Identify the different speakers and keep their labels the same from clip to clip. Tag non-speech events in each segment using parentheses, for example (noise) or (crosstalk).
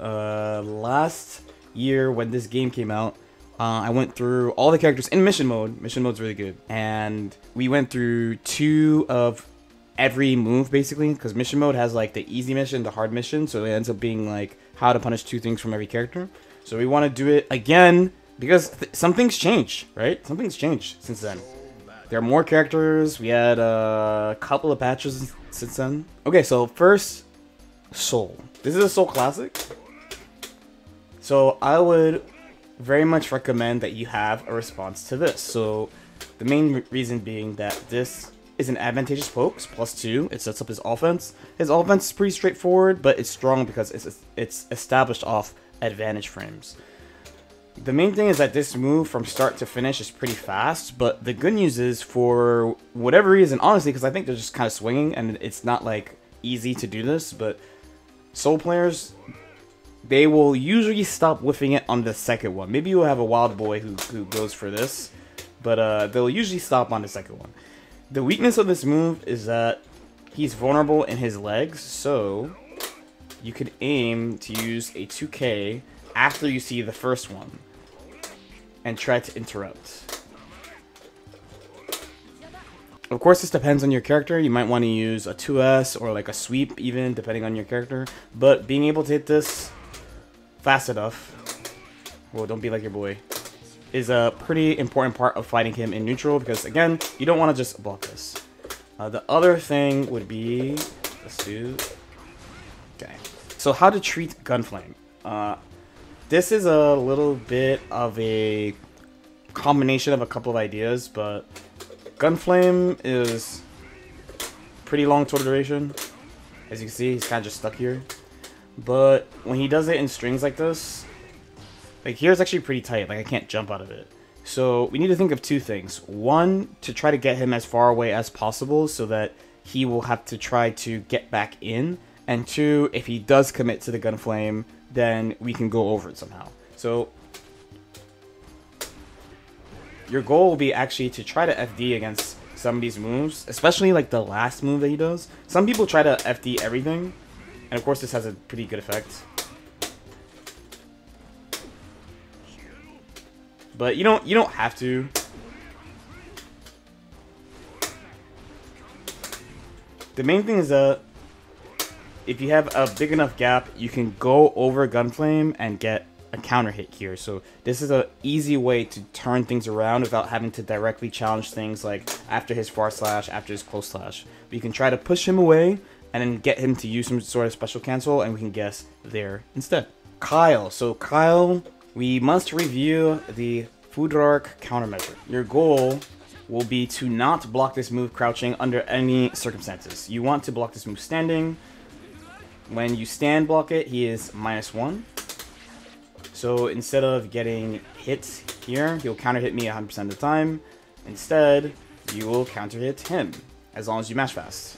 Speaker 1: Uh, last year when this game came out, uh, I went through all the characters in mission mode. Mission mode's really good, and we went through two of every move basically because mission mode has like the easy mission, the hard mission, so it ends up being like how to punish two things from every character. So we want to do it again because th some things change, right? Something's changed since then. There are more characters. We had a couple of patches since then. Okay, so first, Sol. This is a Sol Classic. So I would very much recommend that you have a response to this. So the main reason being that this is an advantageous pokes plus two. It sets up his offense. His offense is pretty straightforward, but it's strong because it's it's established off advantage frames. The main thing is that this move from start to finish is pretty fast, but the good news is for whatever reason, honestly, because I think they're just kind of swinging and it's not like easy to do this, but Sol players, they will usually stop whiffing it on the second one. Maybe you'll have a wild boy who, who goes for this, but uh, they'll usually stop on the second one. The weakness of this move is that he's vulnerable in his legs, so you could aim to use a 2k after you see the first one and try to interrupt. Of course, this depends on your character. You might want to use a 2S or like a sweep even, depending on your character. But being able to hit this fast enough, well, don't be like your boy, is a pretty important part of fighting him in neutral because, again, you don't want to just block this. Uh, the other thing would be, let's do, okay. So how to treat Gunflame. Uh, this is a little bit of a combination of a couple of ideas, but Gunflame is pretty long total duration. As you can see, he's kind of just stuck here. But when he does it in strings like this, like here's actually pretty tight. Like I can't jump out of it. So we need to think of two things. One, to try to get him as far away as possible so that he will have to try to get back in. And two, if he does commit to the Gunflame, then we can go over it somehow. So your goal will be actually to try to FD against some of these moves, especially like the last move that he does. Some people try to FD everything, and of course this has a pretty good effect. But you don't you don't have to. The main thing is that if you have a big enough gap, you can go over Gunflame and get a counter hit here. So this is an easy way to turn things around without having to directly challenge things like after his far slash, after his close slash. But you can try to push him away and then get him to use some sort of special cancel and we can guess there instead. Kyle. So Kyle, we must review the Foudre Arc countermeasure. Your goal will be to not block this move crouching under any circumstances. You want to block this move standing. When you stand block it, he is minus one. So instead of getting hit here, he'll counter hit me 100% of the time. Instead, you will counter hit him, as long as you mash fast.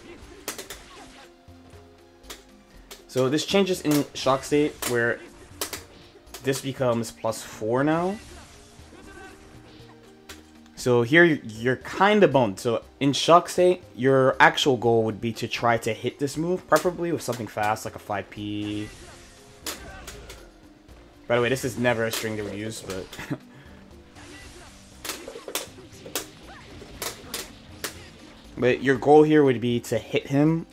Speaker 1: So this changes in shock state, where this becomes plus 4 now. So here you're kind of boned. So in shock state, your actual goal would be to try to hit this move, preferably with something fast like a 5p, by the way, this is never a string that we use, but... but your goal here would be to hit him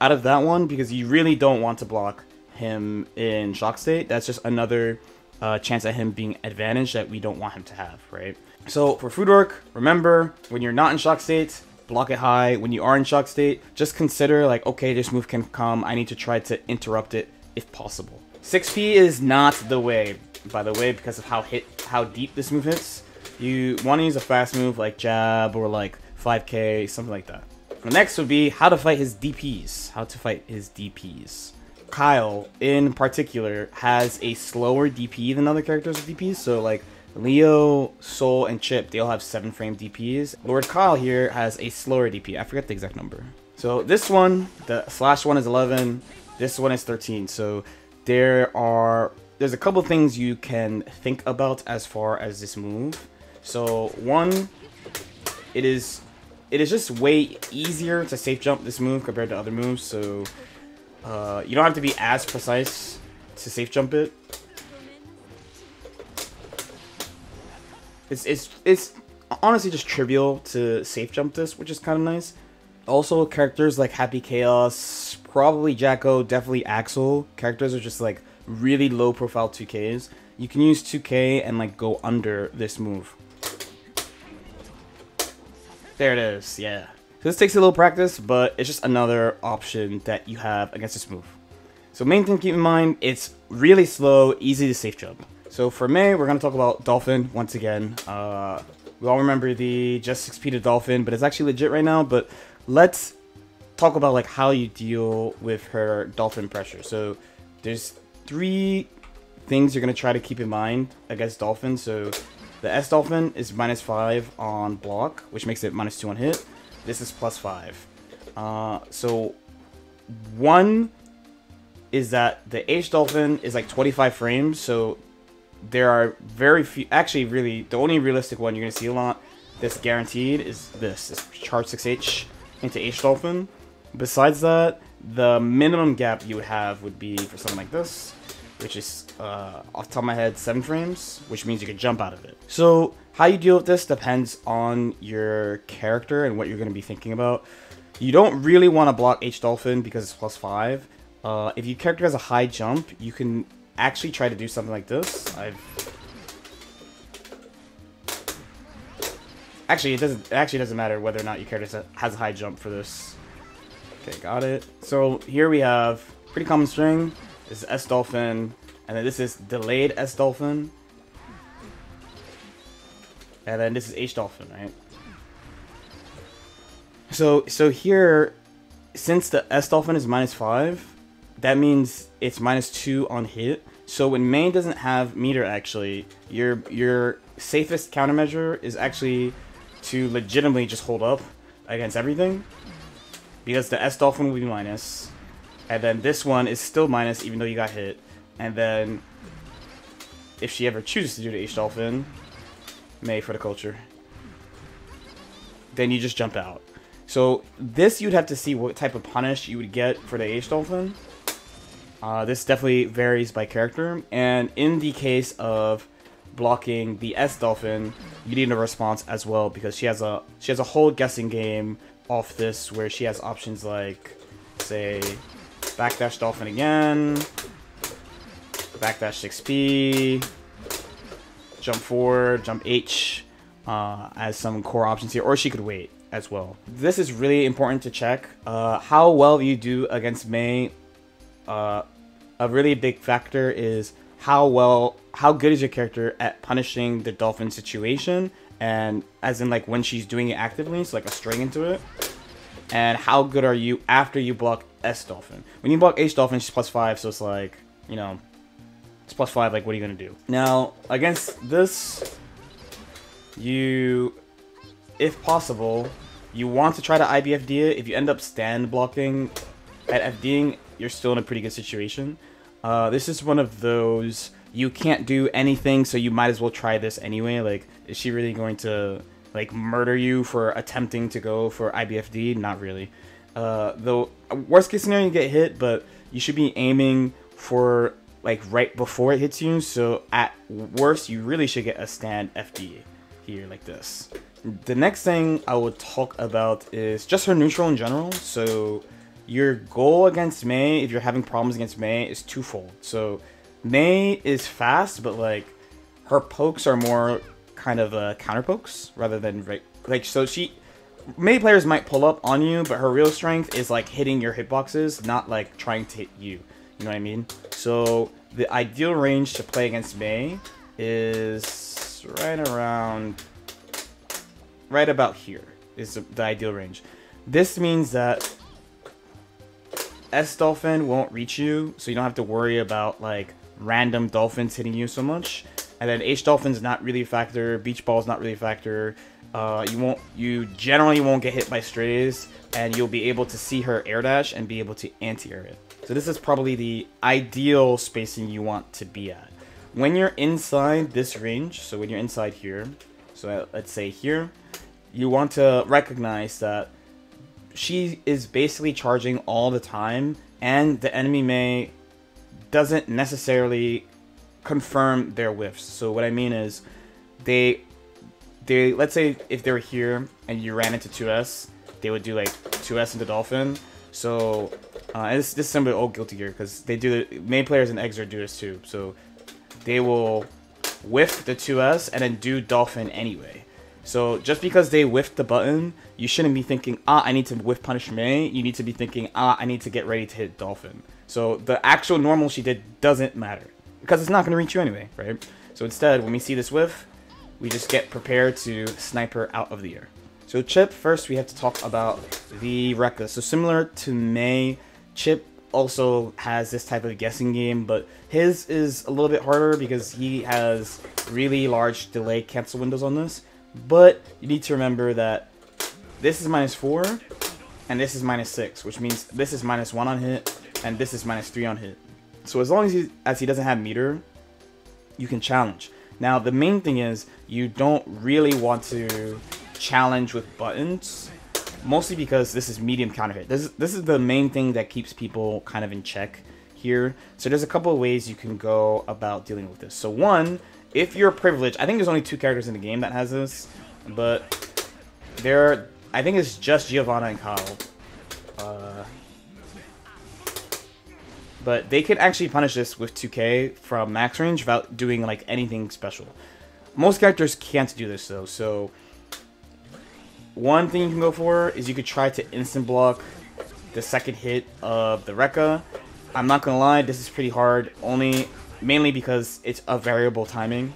Speaker 1: out of that one, because you really don't want to block him in shock state. That's just another uh, chance at him being advantage that we don't want him to have, right? So for Foudre Arc, remember, when you're not in shock state, block it high. When you are in shock state, just consider like, okay, this move can come. I need to try to interrupt it if possible. 6p is not the way, by the way, because of how hit how deep this move hits. You want to use a fast move like jab or like 5k, something like that. The next would be how to fight his DPs. How to fight his DPs. Kyle, in particular, has a slower DP than other characters with DPs. So like Leo, Sol, and Chipp, they all have 7 frame DPs. Lord Kyle here has a slower DP. I forget the exact number. So this one, the slash one is 11. This one is 13. So there are there's a couple things you can think about as far as this move. So one, it is it is just way easier to safe jump this move compared to other moves. So uh, you don't have to be as precise to safe jump it. It's, it's, it's honestly just trivial to safe jump this, which is kind of nice. Also, characters like Happy Chaos, probably Jack-O, definitely Axl. Characters are just like really low profile 2Ks. You can use 2K and like go under this move. There it is, yeah. So this takes a little practice, but it's just another option that you have against this move. So main thing to keep in mind, it's really slow, easy to safe jump. So for May, we're going to talk about Dolphin once again. Uh, we all remember the just 6p to Dolphin, but it's actually legit right now. But let's talk about like how you deal with her Dolphin pressure. So there's three things you're to try to keep in mind against Dolphin. So the S Dolphin is minus 5 on block, which makes it minus 2 on hit. This is plus 5. Uh, so one is that the H Dolphin is like 25 frames, so there are very few. Actually, really, the only realistic one you're gonna see a lot that's guaranteed is this: this charge 6H into H Dolphin. Besides that, the minimum gap you would have would be for something like this, which is uh, off the top of my head seven frames, which means you can jump out of it. So how you deal with this depends on your character and what you're gonna be thinking about. You don't really want to block H Dolphin because it's plus five. Uh, if your character has a high jump, you can actually try to do something like this. I've actually it doesn't it actually doesn't matter whether or not your character has a high jump for this. Okay, got it. So here we have pretty common string. This is S Dolphin, and then this is delayed S Dolphin, and then this is H Dolphin, right? So so here, since the S Dolphin is minus five, that means it's minus two on hit. So when main doesn't have meter, actually, your your safest countermeasure is actually to legitimately just hold up against everything, because the S Dolphin will be minus, and then this one is still minus even though you got hit, and then if she ever chooses to do the H Dolphin, May for the culture, then you just jump out. So this you'd have to see what type of punish you would get for the H Dolphin. Uh, this definitely varies by character, and in the case of blocking the S Dolphin, you need a response as well because she has a she has a whole guessing game off this where she has options like, say, backdash Dolphin again, backdash 6P, jump 4, jump H uh, as some core options here, or she could wait as well. This is really important to check. Uh, how well you do against May uh, a really big factor is how well, how good is your character at punishing the dolphin situation, and as in like when she's doing it actively, so like a string into it, and how good are you after you block S dolphin. When you block H dolphin, she's plus five, so it's like you know, it's plus five. Like what are you gonna do now against this? You, if possible, you want to try to IBFD it. If you end up stand blocking at FDing, you're still in a pretty good situation. Uh, this is one of those you can't do anything, so you might as well try this anyway. Like, is she really going to like murder you for attempting to go for IBFD? Not really. Uh, the worst case scenario, you get hit, but you should be aiming for like right before it hits you. So at worst, you really should get a stand FD here like this. The next thing I would talk about is just her neutral in general. So your goal against May, if you're having problems against May, is twofold. So May is fast, but like her pokes are more kind of uh, counter pokes rather than right. Like so she, May players might pull up on you, but her real strength is like hitting your hitboxes, not like trying to hit you. You know what I mean? So the ideal range to play against May is right around, right about here is the ideal range. This means that S Dolphin won't reach you, so you don't have to worry about like random dolphins hitting you so much. And then H Dolphin's not really a factor, Beach Ball's not really a factor. Uh, you won't, you generally won't get hit by strays, and you'll be able to see her air dash and be able to anti-air it. So this is probably the ideal spacing you want to be at. When you're inside this range, so when you're inside here, so let's say here, you want to recognize that she is basically charging all the time, and the enemy May doesn't necessarily confirm their whiffs. So what I mean is, they, they let's say if they were here and you ran into 2S, they would do like 2S into Dolphin. So uh, this, this is similar to old Guilty Gear because they do the main players in Exer do this too. So they will whiff the 2S and then do Dolphin anyway. So just because they whiffed the button, you shouldn't be thinking, ah, I need to whiff punish May. You need to be thinking, ah, I need to get ready to hit Dolphin. So the actual normal she did doesn't matter because it's not going to reach you anyway, right? So instead, when we see this whiff, we just get prepared to sniper out of the air. So Chipp, first we have to talk about the Rekka. So similar to May, Chipp also has this type of guessing game, but his is a little bit harder because he has really large delay cancel windows on this. But you need to remember that this is minus 4, and this is minus 6, which means this is minus 1 on hit, and this is minus 3 on hit. So as long as he, as he doesn't have meter, you can challenge. Now, the main thing is, you don't really want to challenge with buttons, mostly because this is medium counter hit. This, this is the main thing that keeps people kind of in check here. So there's a couple of ways you can go about dealing with this. So one, if you're privileged, I think there's only two characters in the game that has this, but there, I think it's just Giovanna and Kyle. Uh, but they can actually punish this with 2k from max range without doing like anything special. Most characters can't do this though, so one thing you can go for is you could try to instant block the second hit of the Rekka. I'm not gonna lie, this is pretty hard, only mainly because it's a variable timing.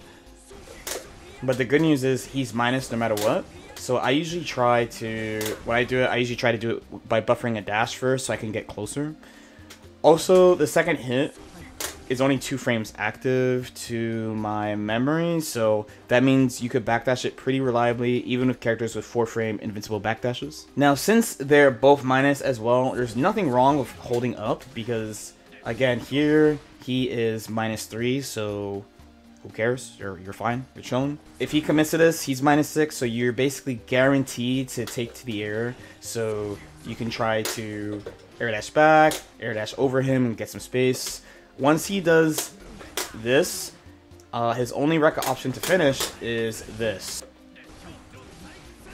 Speaker 1: But the good news is he's minus no matter what. So I usually try to, when I do it, I usually try to do it by buffering a dash first so I can get closer. Also, the second hit is only two frames active to my memory, so that means you could backdash it pretty reliably, even with characters with four frame invincible backdashes. Now, since they're both minus as well, there's nothing wrong with holding up, because, again, here, he is minus three, so who cares? You're, you're fine. You're chilling. If he commits to this, he's minus six, so you're basically guaranteed to take to the air. So you can try to air dash back, air dash over him, and get some space. Once he does this, uh, his only Rekka option to finish is this.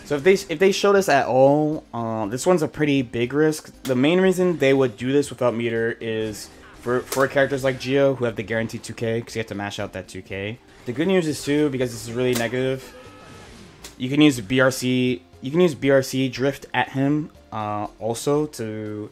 Speaker 1: So if they if they show this at all, um, this one's a pretty big risk. The main reason they would do this without meter is for, for characters like Gio who have the guaranteed 2k, because you have to mash out that 2k. The good news is too, because this is really negative, you can use BRC, you can use BRC drift at him uh, also to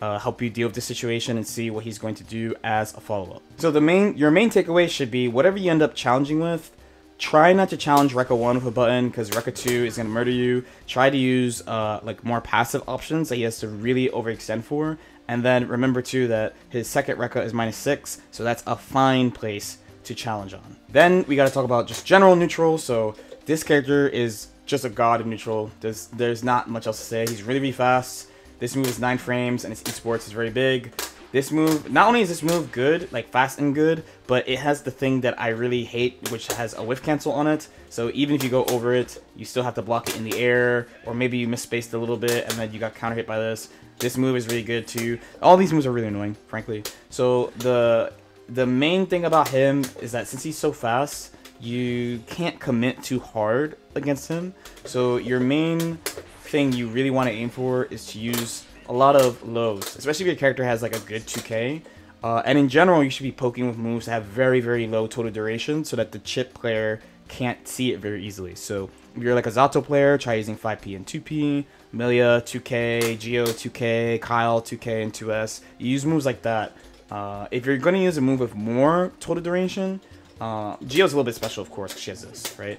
Speaker 1: uh, help you deal with the situation and see what he's going to do as a follow-up. So the main, your main takeaway should be whatever you end up challenging with, try not to challenge Rekka 1 with a button because Rekka 2 is going to murder you. Try to use uh, like more passive options that he has to really overextend for. And then remember too that his second Rekka is minus 6, so that's a fine place to challenge on. Then we got to talk about just general neutral. So this character is just a god of neutral. There's, there's not much else to say. He's really, really fast. This move is 9 frames and his esports is very big. This move, not only is this move good, like fast and good, but it has the thing that I really hate, which has a whiff cancel on it. So even if you go over it, you still have to block it in the air, or maybe you misspaced a little bit and then you got counter hit by this. This move is really good too. All these moves are really annoying, frankly. So the the main thing about him is that since he's so fast, you can't commit too hard against him. So your main thing you really want to aim for is to use a lot of lows, especially if your character has like a good 2k. Uh, and in general, you should be poking with moves that have very, very low total duration so that the Chipp player can't see it very easily. So if you're like a Zato player, try using 5p and 2p, Millia 2k, Gio 2k, Kyle 2k and 2s. You use moves like that. Uh, if you're going to use a move with more total duration, uh, Gio's a little bit special, of course, because she has this, right?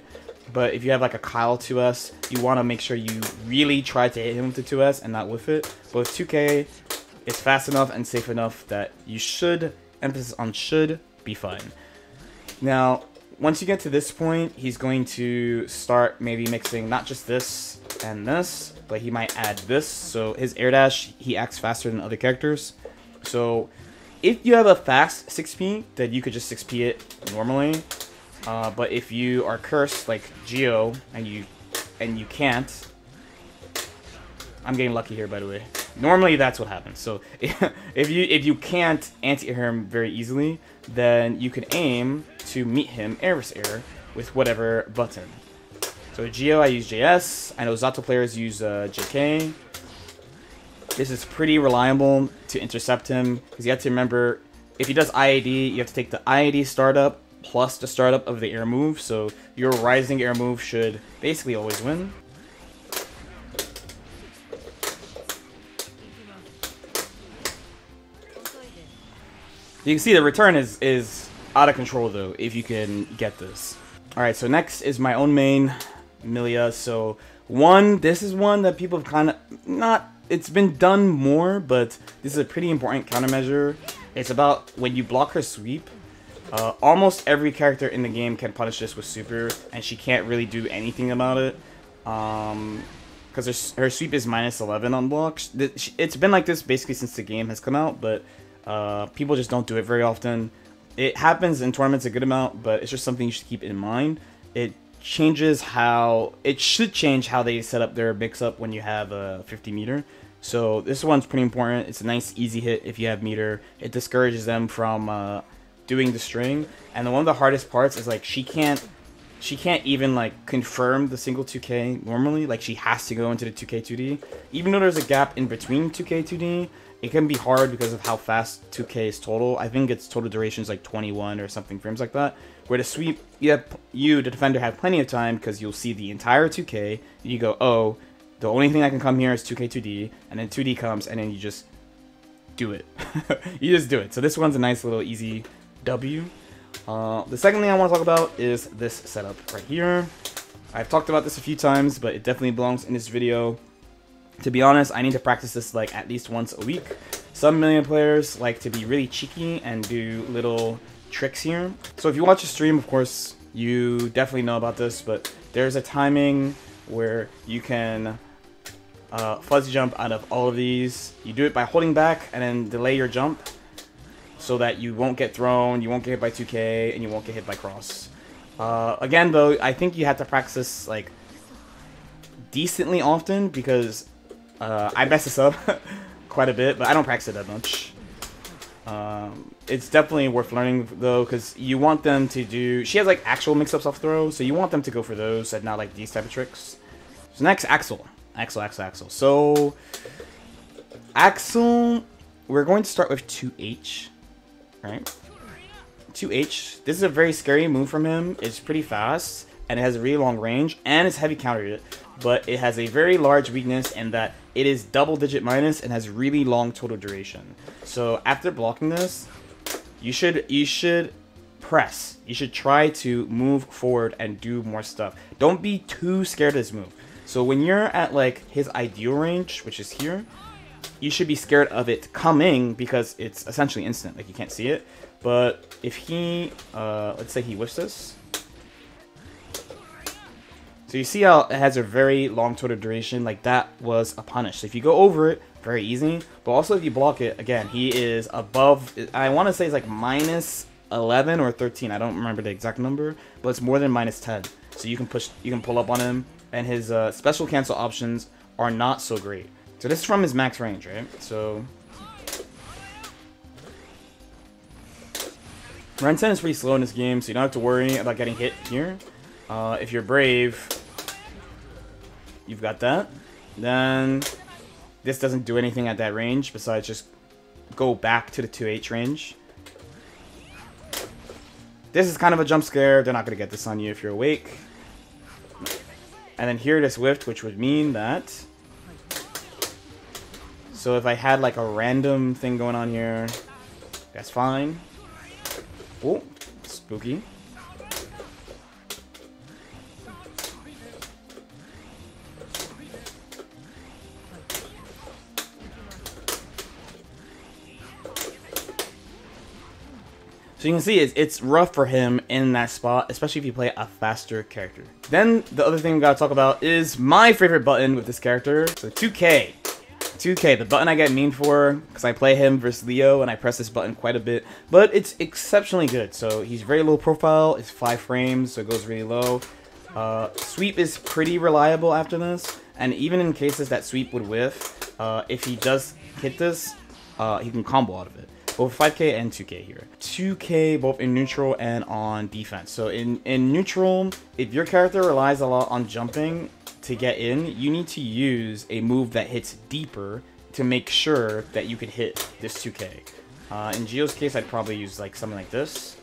Speaker 1: But if you have like a Kyle 2S, you want to make sure you really try to hit him with the 2S and not with it. But with 2K, it's fast enough and safe enough that you should, emphasis on should, be fine. Now, once you get to this point, he's going to start maybe mixing not just this and this, but he might add this. So his air dash, he acts faster than other characters. So if you have a fast 6p, then you could just 6p it normally. Uh, but if you are cursed like Gio and you and you can't, I'm getting lucky here by the way. Normally, that's what happens. So (laughs) if you if you can't anti-air him very easily, then you can aim to meet him air versus air with whatever button. So Gio, I use JS. I know Zato players use uh, JK. This is pretty reliable to intercept him because you have to remember if he does IAD, you have to take the IAD startup plus the startup of the air move. So your rising air move should basically always win. You can see the return is, is out of control though, if you can get this. Alright, so next is my own main, Millia. So one, this is one that people have kind of not, it's been done more, but this is a pretty important countermeasure. It's about when you block her sweep, uh, almost every character in the game can punish this with super, and she can't really do anything about it. Um, because her, her sweep is minus 11 on blocks. It's been like this basically since the game has come out, but uh, people just don't do it very often. It happens in tournaments a good amount, but it's just something you should keep in mind. It changes how it should change how they set up their mix-up when you have a 50 meter. So this one's pretty important. It's a nice easy hit if you have meter. It discourages them from uh, doing the string. And one of the hardest parts is like she can't she can't even like confirm the single 2K normally. Like she has to go into the 2K 2D. Even though there's a gap in between 2K 2D, it can be hard because of how fast 2K is total. I think its total duration is like 21 or something frames like that. Where the sweep, you, you the defender, have plenty of time because you'll see the entire 2K. you go, oh, the only thing that can come here is 2K 2D, and then 2D comes, and then you just do it. (laughs) you just do it. So this one's a nice little easy W. Uh, the second thing I want to talk about is this setup right here. I've talked about this a few times, but it definitely belongs in this video. To be honest, I need to practice this like at least once a week. Some Millia players like to be really cheeky and do little tricks here. So if you watch a stream, of course, you definitely know about this, but there's a timing where you can uh, fuzzy jump out of all of these. You do it by holding back and then delay your jump so that you won't get thrown, you won't get hit by 2k, and you won't get hit by cross. Uh, again, though, I think you have to practice like decently often because uh, I mess this up (laughs) quite a bit, but I don't practice it that much. Um, it's definitely worth learning though, because you want them to do. She has like actual mix-ups off throw, so you want them to go for those and not like these type of tricks. So next, Axl, Axl, Axl, Axl. So Axl, we're going to start with 2H. Right. 2H. This is a very scary move from him. It's pretty fast, and it has a really long range, and it's heavy countered, but it has a very large weakness in that it is double digit minus and has really long total duration. So after blocking this, you should you should press. You should try to move forward and do more stuff. Don't be too scared of this move. So when you're at like his ideal range, which is here, you should be scared of it coming because it's essentially instant. Like, you can't see it. But if he, uh, let's say he whiffs this. So you see how it has a very long total duration? Like, that was a punish. So if you go over it, very easy. But also if you block it, again, he is above, I want to say it's like minus 11 or 13. I don't remember the exact number. But it's more than minus 10. So you can push, you can pull up on him. And his uh, special cancel options are not so great. So this is from his max range, right? So... Ren-Sen is pretty slow in this game, so you don't have to worry about getting hit here. Uh, if you're brave, you've got that. Then this doesn't do anything at that range besides just go back to the 2H range. This is kind of a jump scare. They're not going to get this on you if you're awake. And then here it is whiffed, which would mean that so if I had like a random thing going on here, that's fine. Oh, spooky. So you can see it's, it's rough for him in that spot, especially if you play a faster character. Then the other thing we gotta talk about is my favorite button with this character, so 2K. 2K, the button I get mean for, because I play him versus Leo, and I press this button quite a bit, but it's exceptionally good. So he's very low profile, it's 5 frames, so it goes really low. Uh, sweep is pretty reliable after this, and even in cases that sweep would whiff, uh, if he does hit this, uh, he can combo out of it. Both 5k and 2k here. 2k both in neutral and on defense. So in, in neutral, if your character relies a lot on jumping to get in, you need to use a move that hits deeper to make sure that you can hit this 2k. Uh, in Gio's case, I'd probably use like something like this.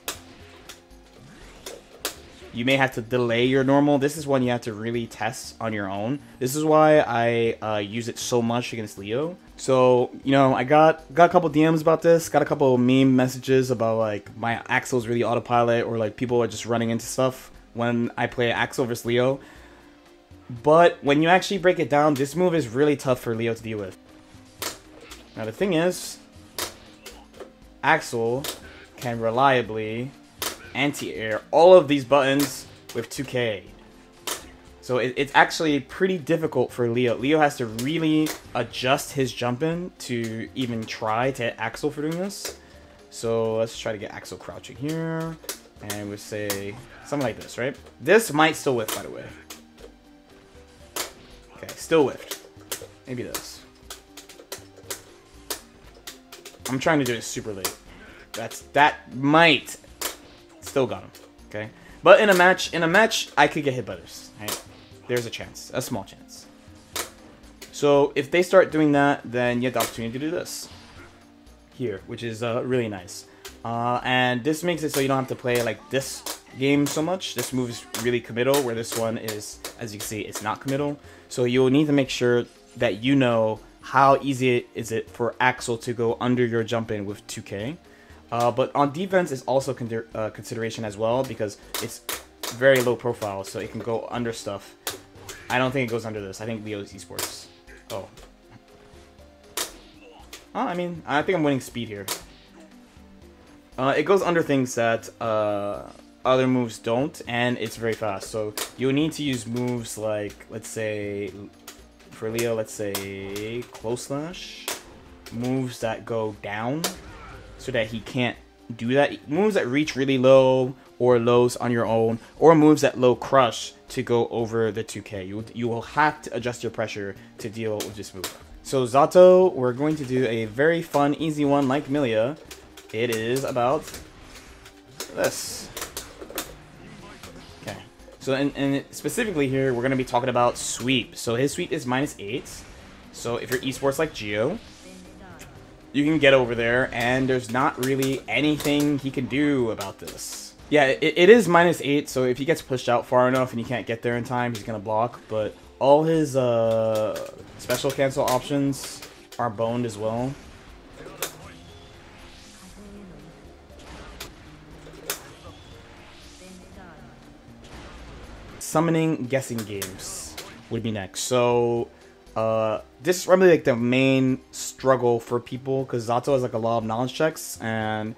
Speaker 1: You may have to delay your normal. This is one you have to really test on your own. This is why I uh, use it so much against Leo. So, you know, I got got a couple DMs about this, got a couple meme messages about like my Axl's really autopilot or like people are just running into stuff when I play Axl versus Leo. But when you actually break it down, this move is really tough for Leo to deal with. Now the thing is, Axl can reliably anti-air all of these buttons with 2k. So it, it's actually pretty difficult for Leo. Leo has to really adjust his jumping to even try to hit Axl for doing this. So let's try to get Axl crouching here. And we'll say something like this, right? This might still whiff, by the way. Okay, still whiffed. Maybe this. I'm trying to do it super late. That's that might still got him. Okay, but in a match, in a match, I could get hit by this. Right? There's a chance, a small chance. So if they start doing that, then you have the opportunity to do this here, which is uh, really nice. Uh, and this makes it so you don't have to play like this game so much. This move is really committal, where this one is, as you can see, it's not committal. So you'll need to make sure that you know how easy is it for Axl to go under your jump in with 2K. Uh, but on defense is also con uh, consideration as well because it's very low profile, so it can go under stuff. I don't think it goes under this. I think Leo's esports. Oh. Oh, I mean, I think I'm winning speed here. Uh, it goes under things that uh, other moves don't, and it's very fast. So you'll need to use moves like, let's say, for Leo, let's say close slash, moves that go down, so that he can't do that. Moves that reach really low or lows on your own, or moves that low crush to go over the 2k. You, you will have to adjust your pressure to deal with this move. So Zato, we're going to do a very fun, easy one like Millia. It is about this. So and, and specifically here, we're going to be talking about sweep. So his sweep is minus 8. So if you're esports like Gio, you can get over there, and there's not really anything he can do about this. Yeah, it, it is minus 8, so if he gets pushed out far enough and he can't get there in time, he's going to block, but all his uh, special cancel options are boned as well. Summoning guessing games would be next. So uh, this is probably like the main struggle for people because Zato has like a lot of knowledge checks and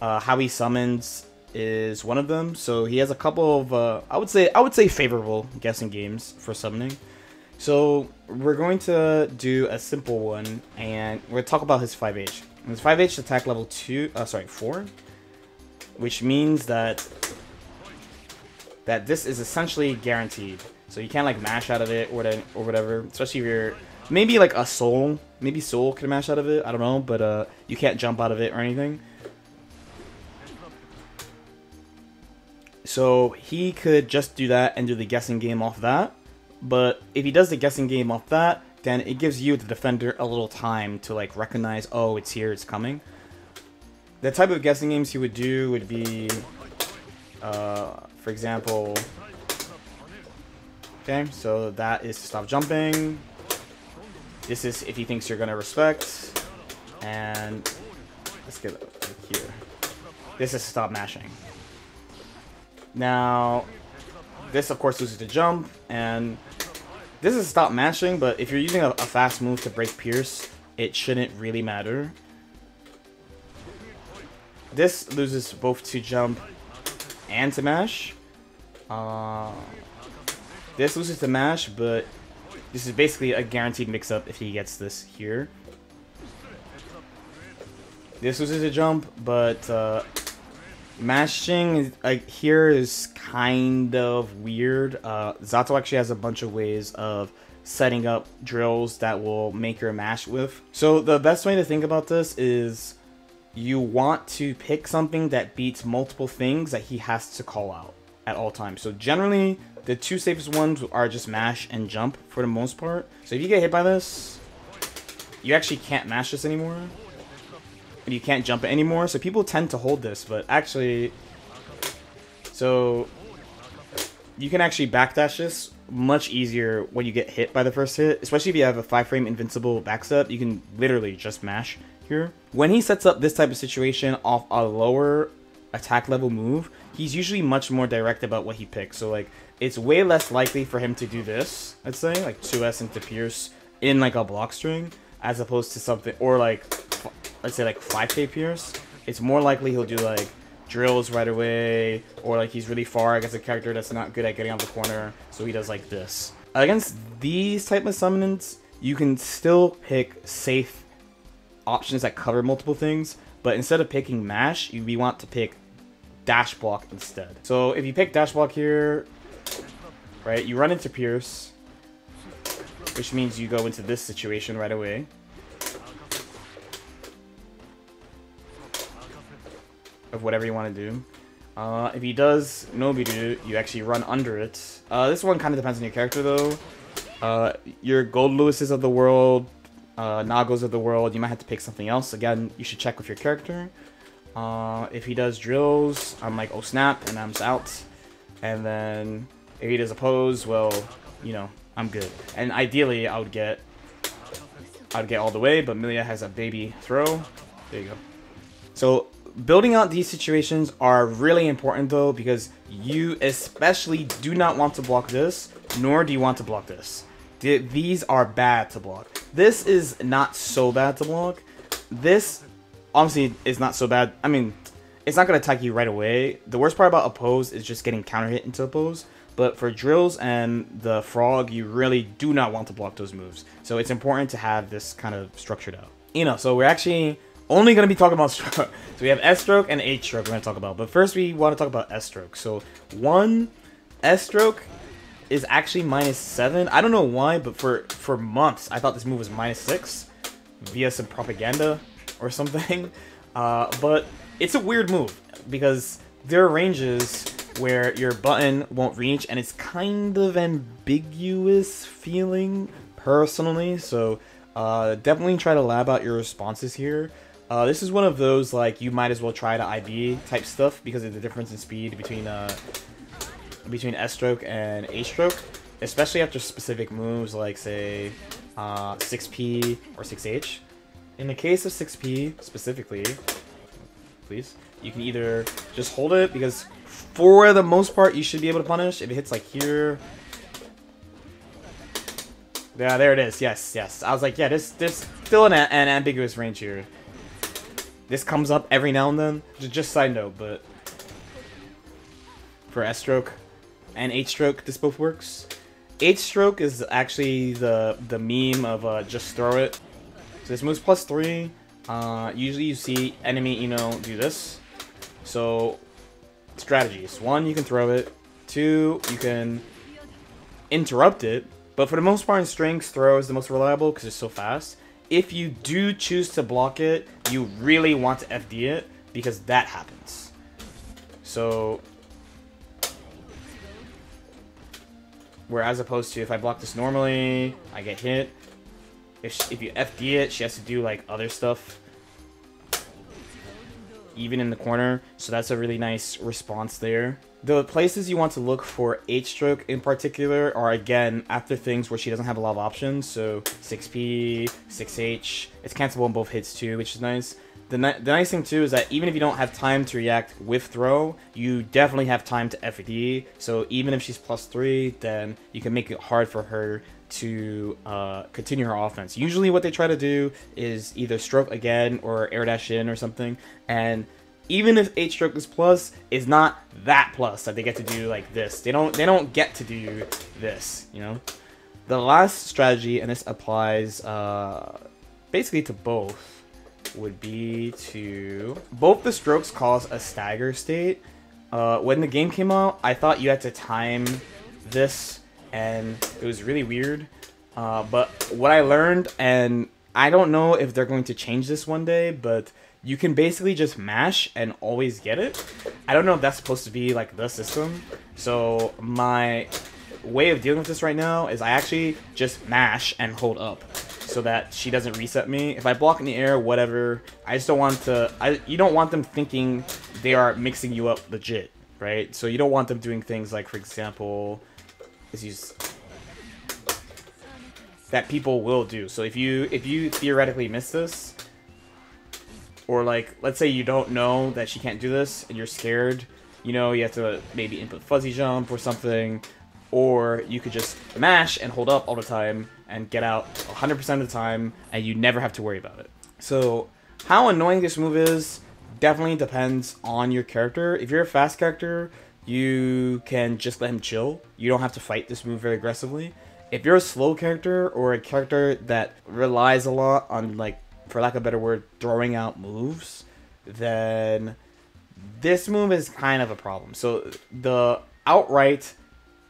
Speaker 1: uh, how he summons is one of them. So he has a couple of uh, I would say I would say favorable guessing games for summoning. So we're going to do a simple one and we're gonna talk about his 5H. His 5H attack level two, uh, sorry, four, which means that that this is essentially guaranteed. So you can't like mash out of it or, whatever, especially if you're maybe like a Sol, maybe Sol can mash out of it. I don't know, but uh, you can't jump out of it or anything. So he could just do that and do the guessing game off that. But if he does the guessing game off that, then it gives you, the defender, a little time to like recognize, oh, it's here, it's coming. The type of guessing games he would do would be, uh, for example, Okay, so that is to stop jumping. This is if he thinks you're gonna respect. And let's get it here. This is stop mashing. Now, this of course loses the jump, and this is stop mashing, but if you're using a, a fast move to break Pierce, it shouldn't really matter. This loses both to jump and to mash. Uh, this loses to Mash, but this is basically a guaranteed mix-up if he gets this here. This loses a jump, but uh, mashing uh, here is kind of weird. Uh, Zato actually has a bunch of ways of setting up drills that will make your mash with. So the best way to think about this is you want to pick something that beats multiple things that he has to call out at all times. So generally, the two safest ones are just mash and jump for the most part. So if you get hit by this, you actually can't mash this anymore. And you can't jump it anymore. So people tend to hold this, but actually... So... You can actually backdash this much easier when you get hit by the first hit. Especially if you have a 5 frame invincible backstep. You can literally just mash here. When he sets up this type of situation off a lower attack level move, he's usually much more direct about what he picks. So like, it's way less likely for him to do this, I'd say, like 2S into Pierce in like a block string, as opposed to something, or like, let's say like 5k Pierce. It's more likely he'll do like drills right away, or like he's really far against a character that's not good at getting out the corner, so he does like this. Against these type of summons, you can still pick safe options that cover multiple things, but instead of picking mash, you, we want to pick dash block instead. So if you pick dash block here, right, you run into Pierce, which means you go into this situation right away. Of whatever you want to do. Uh, if he does Nobiru, you actually run under it. Uh, this one kind of depends on your character though. Uh, your Gold Lewises of the world, uh, of the world, you might have to pick something else. Again, you should check with your character. Uh, if he does drills, I'm like, oh snap, and I'm out. And then if he does oppose, well, you know, I'm good. And ideally, I would get, I would get all the way, but Millia has a baby throw. There you go. So building out these situations are really important though, because you especially do not want to block this, nor do you want to block this. These are bad to block. This is not so bad to block. This honestly is not so bad. I mean, it's not going to attack you right away. The worst part about oppose is just getting counter hit into oppose. But for drills and the frog, you really do not want to block those moves. So it's important to have this kind of structured out. You know, so we're actually only going to be talking about (laughs) stroke. So we have S stroke and H stroke we're going to talk about. But first we want to talk about S stroke. So one S stroke is actually minus seven. I don't know why, but for, for months I thought this move was minus six via some propaganda or something. (laughs) Uh, but it's a weird move because there are ranges where your button won't reach and it's kind of ambiguous feeling personally. So uh, definitely try to lab out your responses here. Uh, this is one of those like you might as well try to IB type stuff because of the difference in speed between uh, between S stroke and H stroke, especially after specific moves like say uh, 6P or 6H. In the case of 6P, specifically, please, you can either just hold it, because for the most part, you should be able to punish. If it hits, like, here... Yeah, there it is. Yes, yes. I was like, yeah, this there's still an, an ambiguous range here. This comes up every now and then. Just, side note, but... For S-stroke and H stroke. this both works. H stroke is actually the, the meme of uh, just throw it. So this moves plus three. Uh, usually you see enemy, you know, do this. So strategies. One, you can throw it. Two, you can interrupt it. But for the most part in strings, throw is the most reliable because it's so fast. If you do choose to block it, you really want to FD it because that happens. So where as opposed to if I block this normally, I get hit if, she, if you FD it, she has to do like other stuff even in the corner. So that's a really nice response there. The places you want to look for H-stroke in particular are again after things where she doesn't have a lot of options. So 6P, 6H, it's cancelable in both hits too, which is nice. The, ni the nice thing too is that even if you don't have time to react with throw, you definitely have time to FD. So even if she's plus three, then you can make it hard for her to uh, continue her offense. Usually, what they try to do is either stroke again or air dash in or something. And even if H stroke is plus, it's not that plus that they get to do like this. They don't. They don't get to do this. You know. The last strategy, and this applies uh, basically to both, would be to both the strokes cause a stagger state. Uh, when the game came out, I thought you had to time this and it was really weird. Uh, but what I learned, and I don't know if they're going to change this one day, but you can basically just mash and always get it. I don't know if that's supposed to be like the system. So my way of dealing with this right now is I actually just mash and hold up so that she doesn't reset me. If I block in the air, whatever, I just don't want to, I, you don't want them thinking they are mixing you up legit, right? So you don't want them doing things like, for example, is use that people will do. So if you if you theoretically miss this, or like let's say you don't know that she can't do this and you're scared, you know you have to maybe input fuzzy jump or something, or you could just mash and hold up all the time and get out 100% of the time and you never have to worry about it. So how annoying this move is definitely depends on your character. If you're a fast character, you can just let him chill. You don't have to fight this move very aggressively. If you're a slow character or a character that relies a lot on like for lack of a better word, throwing out moves, then this move is kind of a problem. So the outright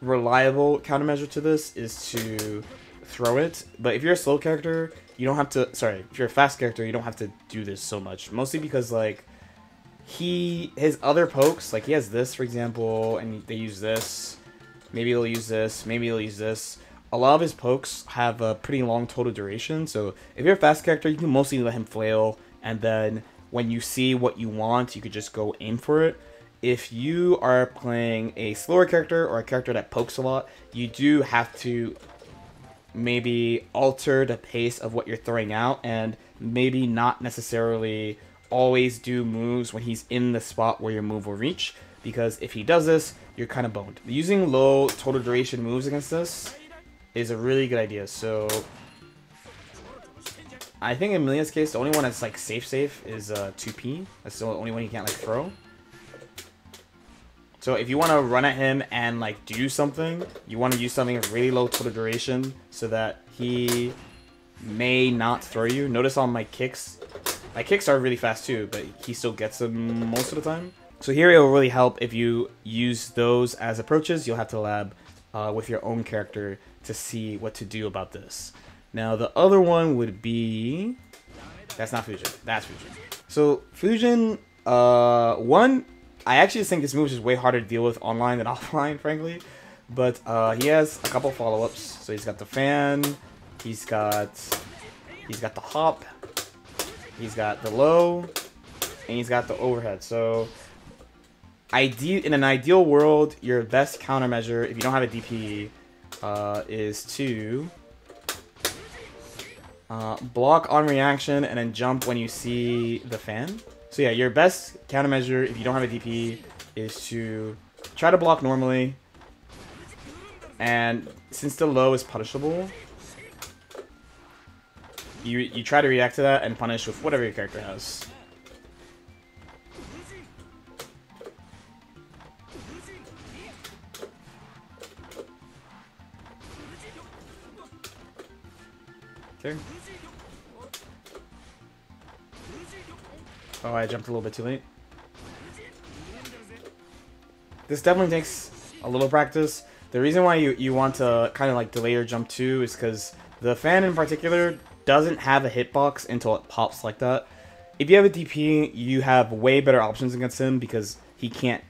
Speaker 1: reliable countermeasure to this is to throw it. But if you're a slow character, you don't have to. Sorry, if you're a fast character, you don't have to do this so much. Mostly because like he his other pokes, like he has this for example, and they use this. Maybe they'll use this. Maybe they'll use this a lot of his pokes have a pretty long total duration, so if you're a fast character, you can mostly let him flail, and then when you see what you want, you could just go aim for it. If you are playing a slower character or a character that pokes a lot, you do have to maybe alter the pace of what you're throwing out and maybe not necessarily always do moves when he's in the spot where your move will reach because if he does this, you're kind of boned. Using low total duration moves against this is a really good idea. So I think in Millia's case, the only one that's like safe safe is uh, 2P. That's the only one you can't like throw. So if you want to run at him and like do something, you want to use something really low total duration so that he may not throw you. Notice on my kicks, my kicks are really fast too, but he still gets them most of the time. So here it will really help if you use those as approaches. You'll have to lab uh, with your own character to see what to do about this. Now, the other one would be... That's not Fujin, That's Fujin. So, Fujin, uh, one, I actually think this move is way harder to deal with online than (laughs) offline, frankly. But uh, he has a couple follow-ups. So he's got the fan, he's got he's got the hop, he's got the low, and he's got the overhead. So ideal in an ideal world, your best countermeasure, if you don't have a DP, uh, is to uh, block on reaction and then jump when you see the fan. So yeah, your best countermeasure if you don't have a DP is to try to block normally. And since the low is punishable, you you try to react to that and punish with whatever your character has. Okay. Oh, I jumped a little bit too late. This definitely takes a little practice. The reason why you, you want to kind of like delay your jump too is because the fan in particular doesn't have a hitbox until it pops like that. If you have a DP, you have way better options against him because he can't,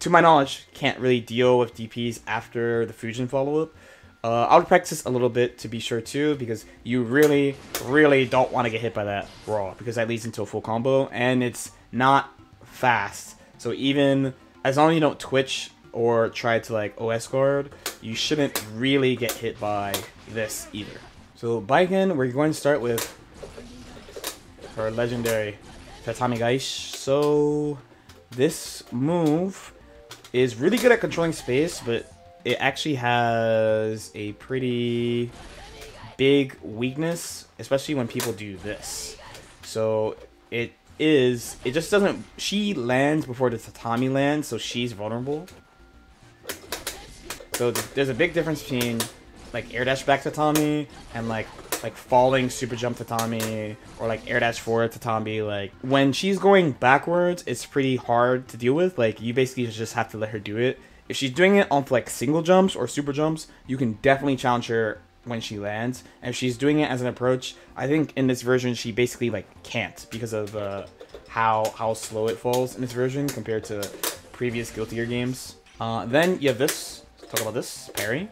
Speaker 1: to my knowledge, can't really deal with DPs after the Fujin follow-up. Uh, I'll practice a little bit to be sure too, because you really, really don't want to get hit by that raw, because that leads into a full combo, and it's not fast. So even, as long as you don't twitch or try to like OS guard, you shouldn't really get hit by this either. So Baiken, we're going to start with her legendary Tatami Gaeshi. So this move is really good at controlling space, but it actually has a pretty big weakness, especially when people do this. So it is, it just doesn't, she lands before the tatami lands, so she's vulnerable. So there's a big difference between like air dash back tatami and like like falling super jump tatami or like air dash forward tatami like when she's going backwards it's pretty hard to deal with like you basically just have to let her do it if she's doing it on like single jumps or super jumps, you can definitely challenge her when she lands. And if she's doing it as an approach, I think in this version she basically like can't because of uh, how how slow it falls in this version compared to previous Guilty Gear games. Uh, then you have this. Let's talk about this parry.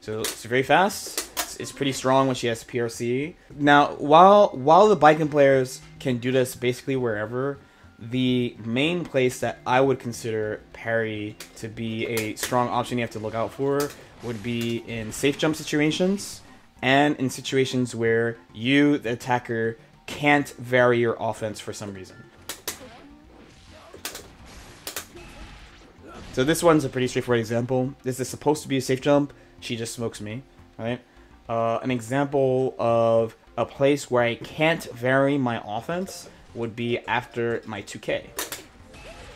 Speaker 1: So it's very fast. It's, it's pretty strong when she has PRC. Now, while while the Baiken players can do this basically wherever, the main place that I would consider parry to be a strong option you have to look out for would be in safe jump situations and in situations where you, the attacker, can't vary your offense for some reason. So this one's a pretty straightforward example. This is supposed to be a safe jump. She just smokes me, right? Uh, an example of a place where I can't vary my offense would be after my 2K.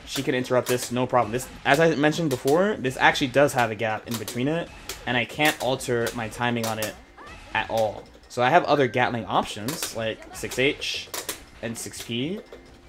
Speaker 1: She can interrupt this, no problem. This, as I mentioned before, this actually does have a gap in between it, and I can't alter my timing on it at all. So I have other Gatling options, like 6H and 6P.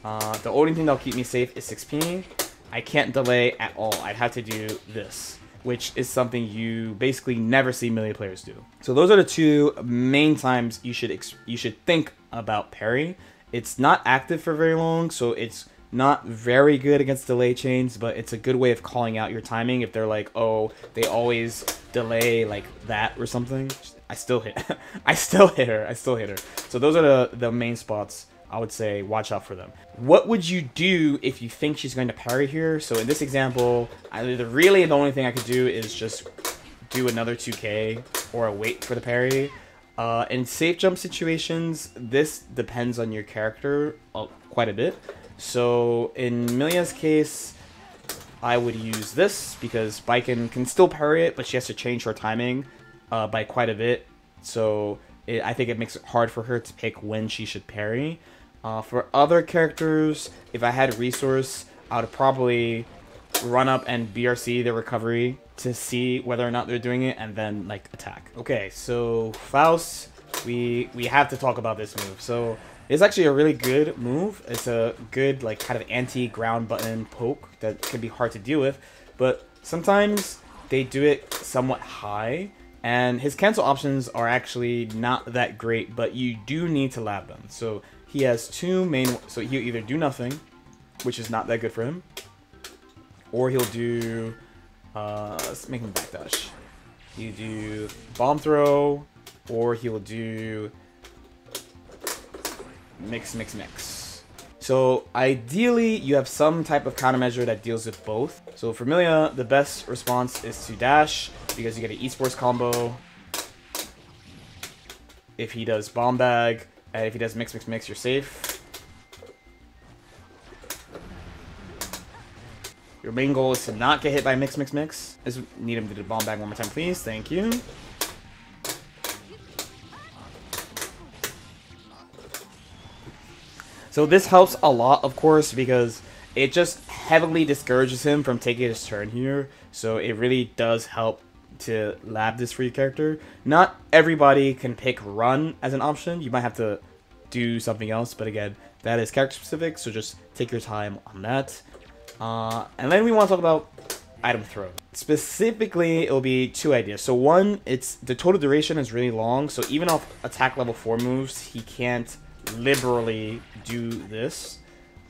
Speaker 1: Uh, the only thing that'll keep me safe is 6P. I can't delay at all. I'd have to do this, which is something you basically never see Millia players do. So those are the two main times you should you should think about parry. It's not active for very long, so it's not very good against delay chains, but it's a good way of calling out your timing if they're like, oh, they always delay like that or something. I still hit. (laughs) I still hit her. I still hit her. So those are the, the main spots I would say watch out for them. What would you do if you think she's going to parry here? So in this example, I, really the only thing I could do is just do another 2k or wait for the parry. Uh, in safe jump situations, this depends on your character uh, quite a bit. So in Millia's case, I would use this because Baiken can still parry it, but she has to change her timing uh, by quite a bit. So it, I think it makes it hard for her to pick when she should parry. Uh, for other characters, if I had a resource, I would probably run up and BRC the recovery to see whether or not they're doing it, and then like attack. Okay, so Faust, we we have to talk about this move. So it's actually a really good move. It's a good like kind of anti-ground button poke that can be hard to deal with, but sometimes they do it somewhat high. And his cancel options are actually not that great, but you do need to lab them. So he has two main... So he'll either do nothing, which is not that good for him, or he'll do... Uh, let's make him backdash. He'll do bomb throw, or he'll do mix, mix, mix. So ideally, you have some type of countermeasure that deals with both. So for Millia, the best response is to dash, because you get an esports combo. If he does bomb bag, and if he does mix, mix, mix, you're safe. Your main goal is to not get hit by mix, mix, mix. Just need him to do bomb bag one more time, please. Thank you. So this helps a lot, of course, because it just heavily discourages him from taking his turn here. So it really does help to lab this free character. Not everybody can pick run as an option. You might have to do something else, but again, that is character specific, so just take your time on that. Uh, and then we want to talk about item throw. Specifically, it'll be two ideas. So one, it's the total duration is really long, so even off attack level 4 moves, he can't liberally do this.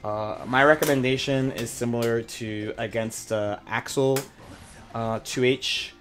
Speaker 1: Uh, my recommendation is similar to against uh, Axl uh, 2H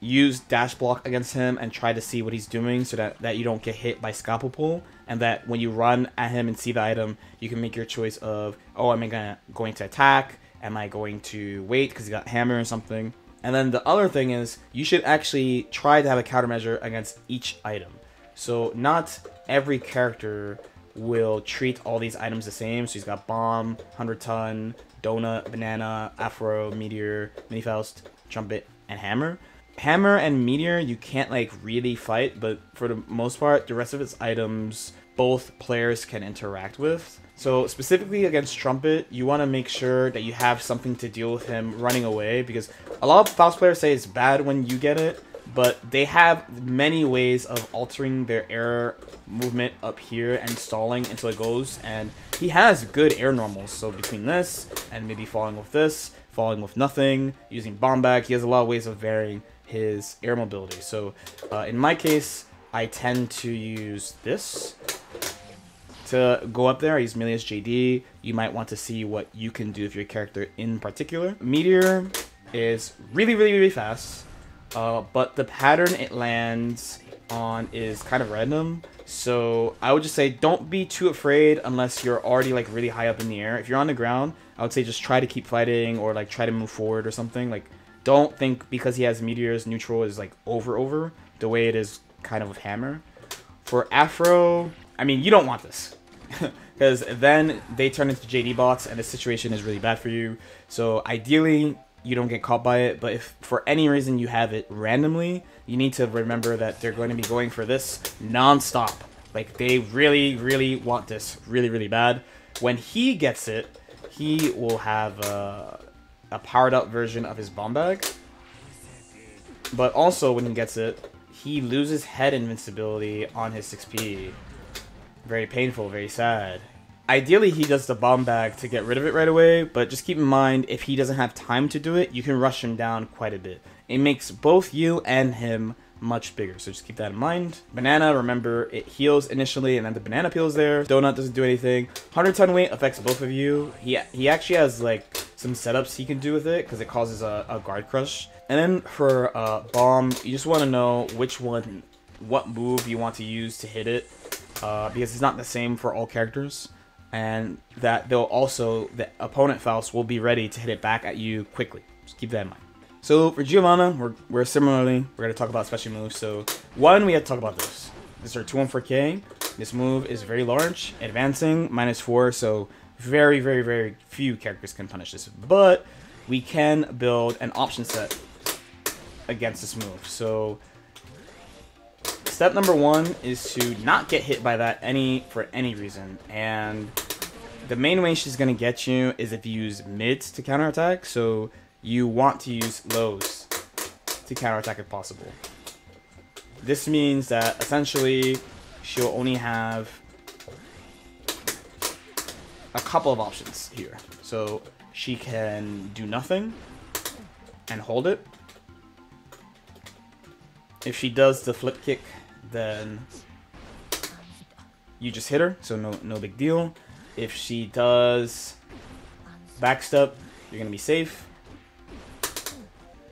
Speaker 1: use dash block against him and try to see what he's doing so that, that you don't get hit by scalpel and that when you run at him and see the item you can make your choice of oh am I gonna, going to attack? Am I going to wait because he got hammer or something? And then the other thing is you should actually try to have a countermeasure against each item. So not every character will treat all these items the same. So he's got bomb 100 ton donut banana afro meteor mini faust trumpet and hammer Hammer and Meteor, you can't like really fight, but for the most part, the rest of its items, both players can interact with. So specifically against Trumpet, you want to make sure that you have something to deal with him running away, because a lot of Faust players say it's bad when you get it, but they have many ways of altering their air movement up here and stalling until it goes, and he has good air normals, so between this and maybe falling with this, falling with nothing, using bomb bag, he has a lot of ways of varying his air mobility. So uh, in my case, I tend to use this to go up there. I use Millia's JD. You might want to see what you can do if your character in particular. Meteor is really, really, really fast, uh, but the pattern it lands on is kind of random. So I would just say don't be too afraid unless you're already like really high up in the air. If you're on the ground, I would say just try to keep fighting or like try to move forward or something. Like don't think because he has meteors neutral is like over over the way it is kind of with hammer. For Afro, I mean you don't want this. (laughs) Because then they turn into JD bots and the situation is really bad for you. So ideally, you don't get caught by it. But if for any reason you have it randomly, you need to remember that they're going to be going for this non-stop. Like they really, really want this really, really bad. When he gets it, he will have a, a powered up version of his bomb bag. But also when he gets it, he loses head invincibility on his 6p. Very painful, very sad. Ideally, he does the bomb bag to get rid of it right away, but just keep in mind, if he doesn't have time to do it, you can rush him down quite a bit. It makes both you and him much bigger, so just keep that in mind. Banana, remember, it heals initially, and then the banana peels there. Donut doesn't do anything. 100 ton weight affects both of you. He, he actually has, like, some setups he can do with it, because it causes a, a, guard crush. And then for uh, bomb, you just want to know which one, what move you want to use to hit it, uh, because it's not the same for all characters and that they'll also the opponent Faust will be ready to hit it back at you quickly. Just keep that in mind. So for Giovanna, we're, we're similarly we're gonna talk about special moves. So one, we have to talk about this. This is our 214K. This move is very large, advancing minus four, so very very very few characters can punish this. But we can build an option set against this move. So step number one is to not get hit by that any for any reason. And the main way she's going to get you is if you use mids to counterattack. So you want to use lows to counterattack if possible. This means that essentially she'll only have a couple of options here. So she can do nothing and hold it. If she does the flip kick then you just hit her, so no no big deal. If she does backstep, you're gonna be safe.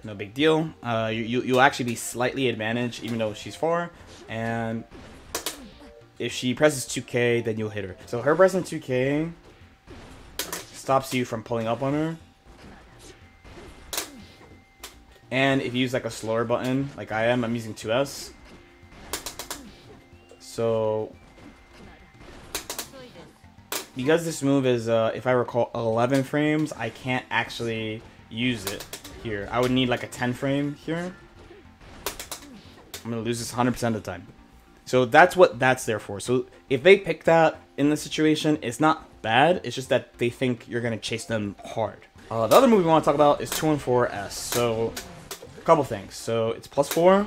Speaker 1: No big deal. Uh, you, you you'll actually be slightly advantaged even though she's far, and if she presses 2k, then you'll hit her. So her pressing 2k stops you from pulling up on her. And if you use like a slower button, like I am, I'm using 2S, so, because this move is, uh, if I recall, 11 frames, I can't actually use it here. I would need like a 10 frame here. I'm going to lose this 100% of the time. So that's what that's there for. So if they pick that in the situation, it's not bad. It's just that they think you're going to chase them hard. Uh, the other move we want to talk about is 2 and 4S. So a couple things. So it's plus 4,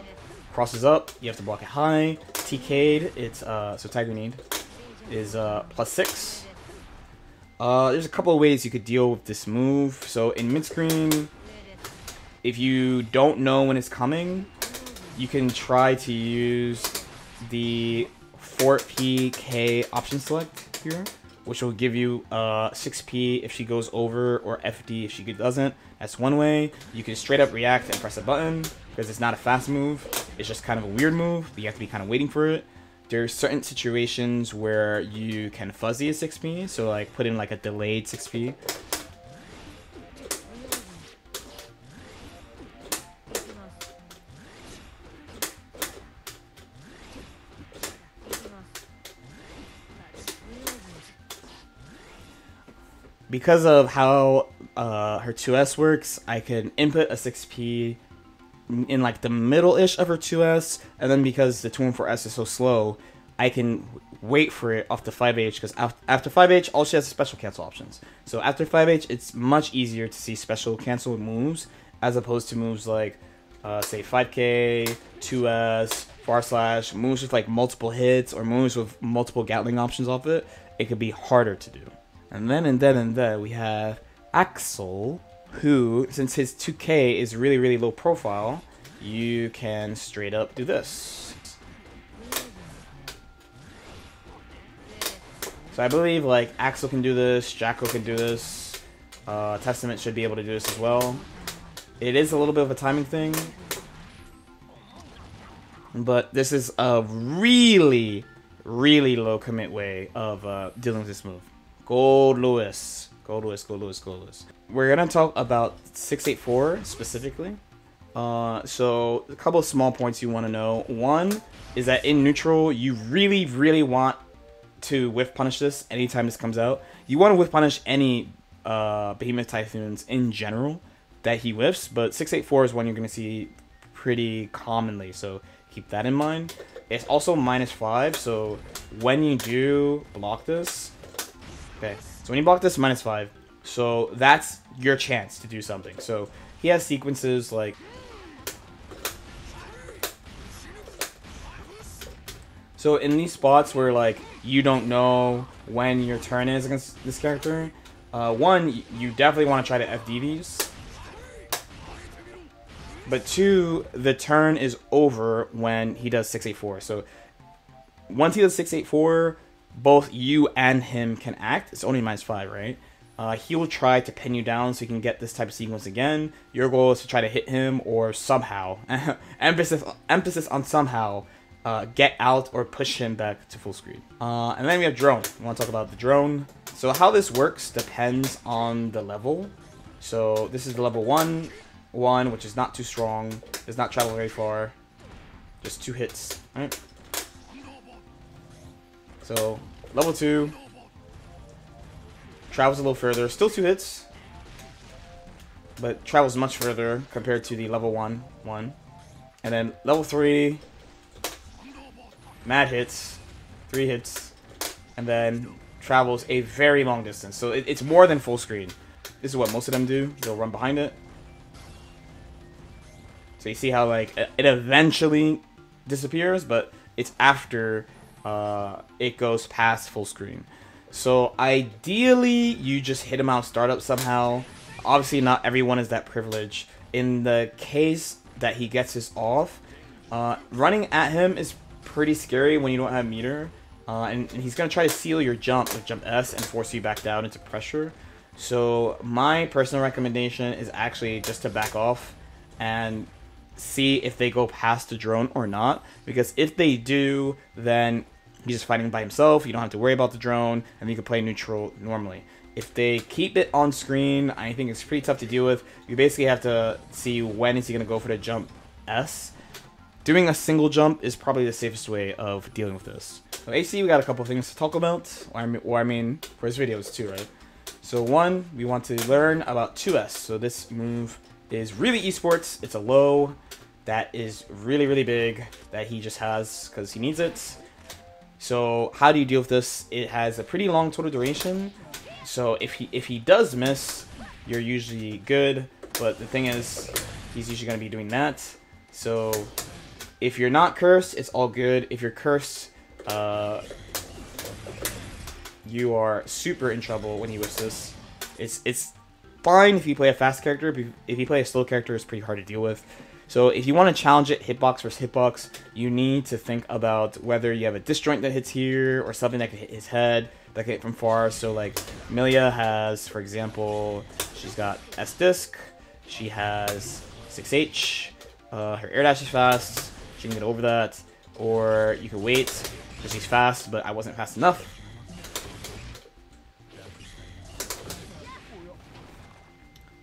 Speaker 1: crosses up, you have to block it high. TK'd, it's, uh, so Tiger Kneed is, uh, plus 6. Uh, there's a couple of ways you could deal with this move. So in mid-screen, if you don't know when it's coming, you can try to use the Fort PK option select here, which will give you uh, 6p if she goes over or FD if she doesn't. That's one way. You can straight up react and press a button because it's not a fast move. It's just kind of a weird move, but you have to be kind of waiting for it. There's certain situations where you can fuzzy a 6p, so like put in like a delayed 6p. Because of how uh, her 2S works, I can input a 6p in like the middle-ish of her 2S, and then because the 2 and 4S is so slow, I can wait for it off the 5H, because after 5H, all she has is special cancel options. So after 5H, it's much easier to see special cancel moves, as opposed to moves like, uh, say, 5K, 2S, far slash, moves with like multiple hits, or moves with multiple Gatling options off it, it could be harder to do. And then and then and then we have Axl, who, since his 2K is really, really low profile, you can straight up do this. So I believe like Axl can do this, Jack-O can do this, uh, Testament should be able to do this as well. It is a little bit of a timing thing, but this is a really, really low commit way of uh, dealing with this move. Goldlewis. Gold Lewis, Goldlewis, Gold Lewis. We're going to talk about 684 specifically. Uh, so, a couple of small points you want to know. One is that in neutral, you really, really want to whiff punish this anytime this comes out. You want to whiff punish any uh, Behemoth Typhoons in general that he whiffs, but 684 is one you're going to see pretty commonly, so keep that in mind. It's also minus 5, so when you do block this, Okay, so when you block this, minus 5. So that's your chance to do something. So he has sequences like... So in these spots where like you don't know when your turn is against this character, uh, one, you definitely want to try to FD these. But two, the turn is over when he does 684. So once he does 684, both you and him can act. It's only minus five, right? Uh, he will try to pin you down so you can get this type of sequence again. Your goal is to try to hit him or somehow, (laughs) emphasis emphasis on somehow, uh, get out or push him back to full screen. Uh, and then we have drone. We want to talk about the drone. So how this works depends on the level. So this is the level one, one which is not too strong, does not travel very far, just two hits. Right? So, level 2. Travels a little further. Still two hits. But travels much further compared to the level 1 one. And then level 3. Mad hits. Three hits. And then travels a very long distance. So it, it's more than full screen. This is what most of them do. They'll run behind it. So you see how like it eventually disappears, but it's after uh, it goes past full screen. So ideally, you just hit him out startup somehow. Obviously, not everyone is that privileged. In the case that he gets his off, uh, running at him is pretty scary when you don't have meter. Uh, and, and, he's going to try to seal your jump with jump S and force you back down into pressure. So my personal recommendation is actually just to back off and see if they go past the drone or not. Because if they do, then he's just fighting by himself. You don't have to worry about the drone, and you can play neutral normally. If they keep it on screen, I think it's pretty tough to deal with. You basically have to see when is he going to go for the jump S. Doing a single jump is probably the safest way of dealing with this. So HC, we got a couple things to talk about. Or I mean, or I mean for his videos too, right? So one, we want to learn about 2S. So this move is really esports. It's a low that is really, really big that he just has because he needs it. So how do you deal with this? It has a pretty long total duration. So if he if he does miss, you're usually good. But the thing is, he's usually going to be doing that. So if you're not cursed, it's all good. If you're cursed, uh, you are super in trouble when he whiffs this. It's it's fine if you play a fast character. If you play a slow character, it's pretty hard to deal with. So if you want to challenge it hitbox versus hitbox, you need to think about whether you have a disjoint that hits here or something that can hit his head that can hit from far. So like Millia has, for example, she's got S disc, she has 6H, uh, her air dash is fast, she can get over that, or you can wait because she's fast, but I wasn't fast enough.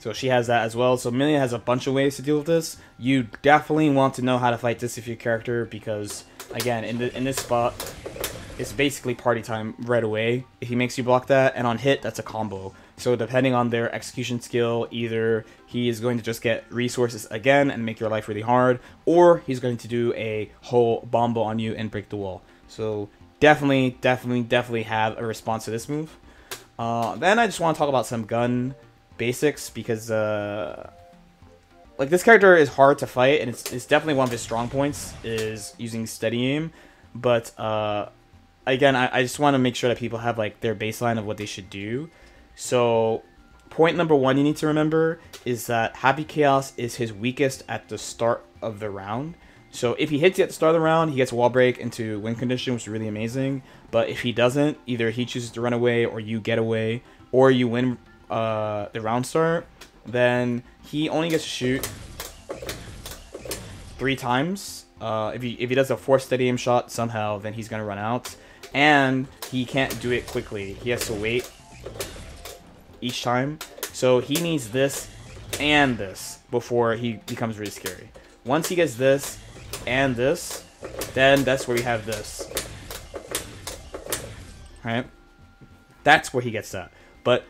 Speaker 1: So she has that as well. So Millia has a bunch of ways to deal with this. You definitely want to know how to fight this if your character because again in the in this spot it's basically party time right away. If he makes you block that and on hit that's a combo. So depending on their execution skill, either he is going to just get resources again and make your life really hard, or he's going to do a whole bombo on you and break the wall. So definitely, definitely, definitely have a response to this move. Uh, then I just want to talk about some gun basics because uh, like this character is hard to fight and it's, it's definitely one of his strong points is using steady aim but uh, again I, I just want to make sure that people have like their baseline of what they should do so point number one you need to remember is that Happy Chaos is his weakest at the start of the round. So if he hits you at the start of the round, he gets wall break into win condition, which is really amazing. But if he doesn't, either he chooses to run away or you get away or you win uh, the round start, then he only gets to shoot three times. Uh, if he if he does a four steady aim shot somehow, then he's gonna run out, and he can't do it quickly. He has to wait each time. So he needs this and this before he becomes really scary. Once he gets this and this, then that's where we have this. Right? That's where he gets that. But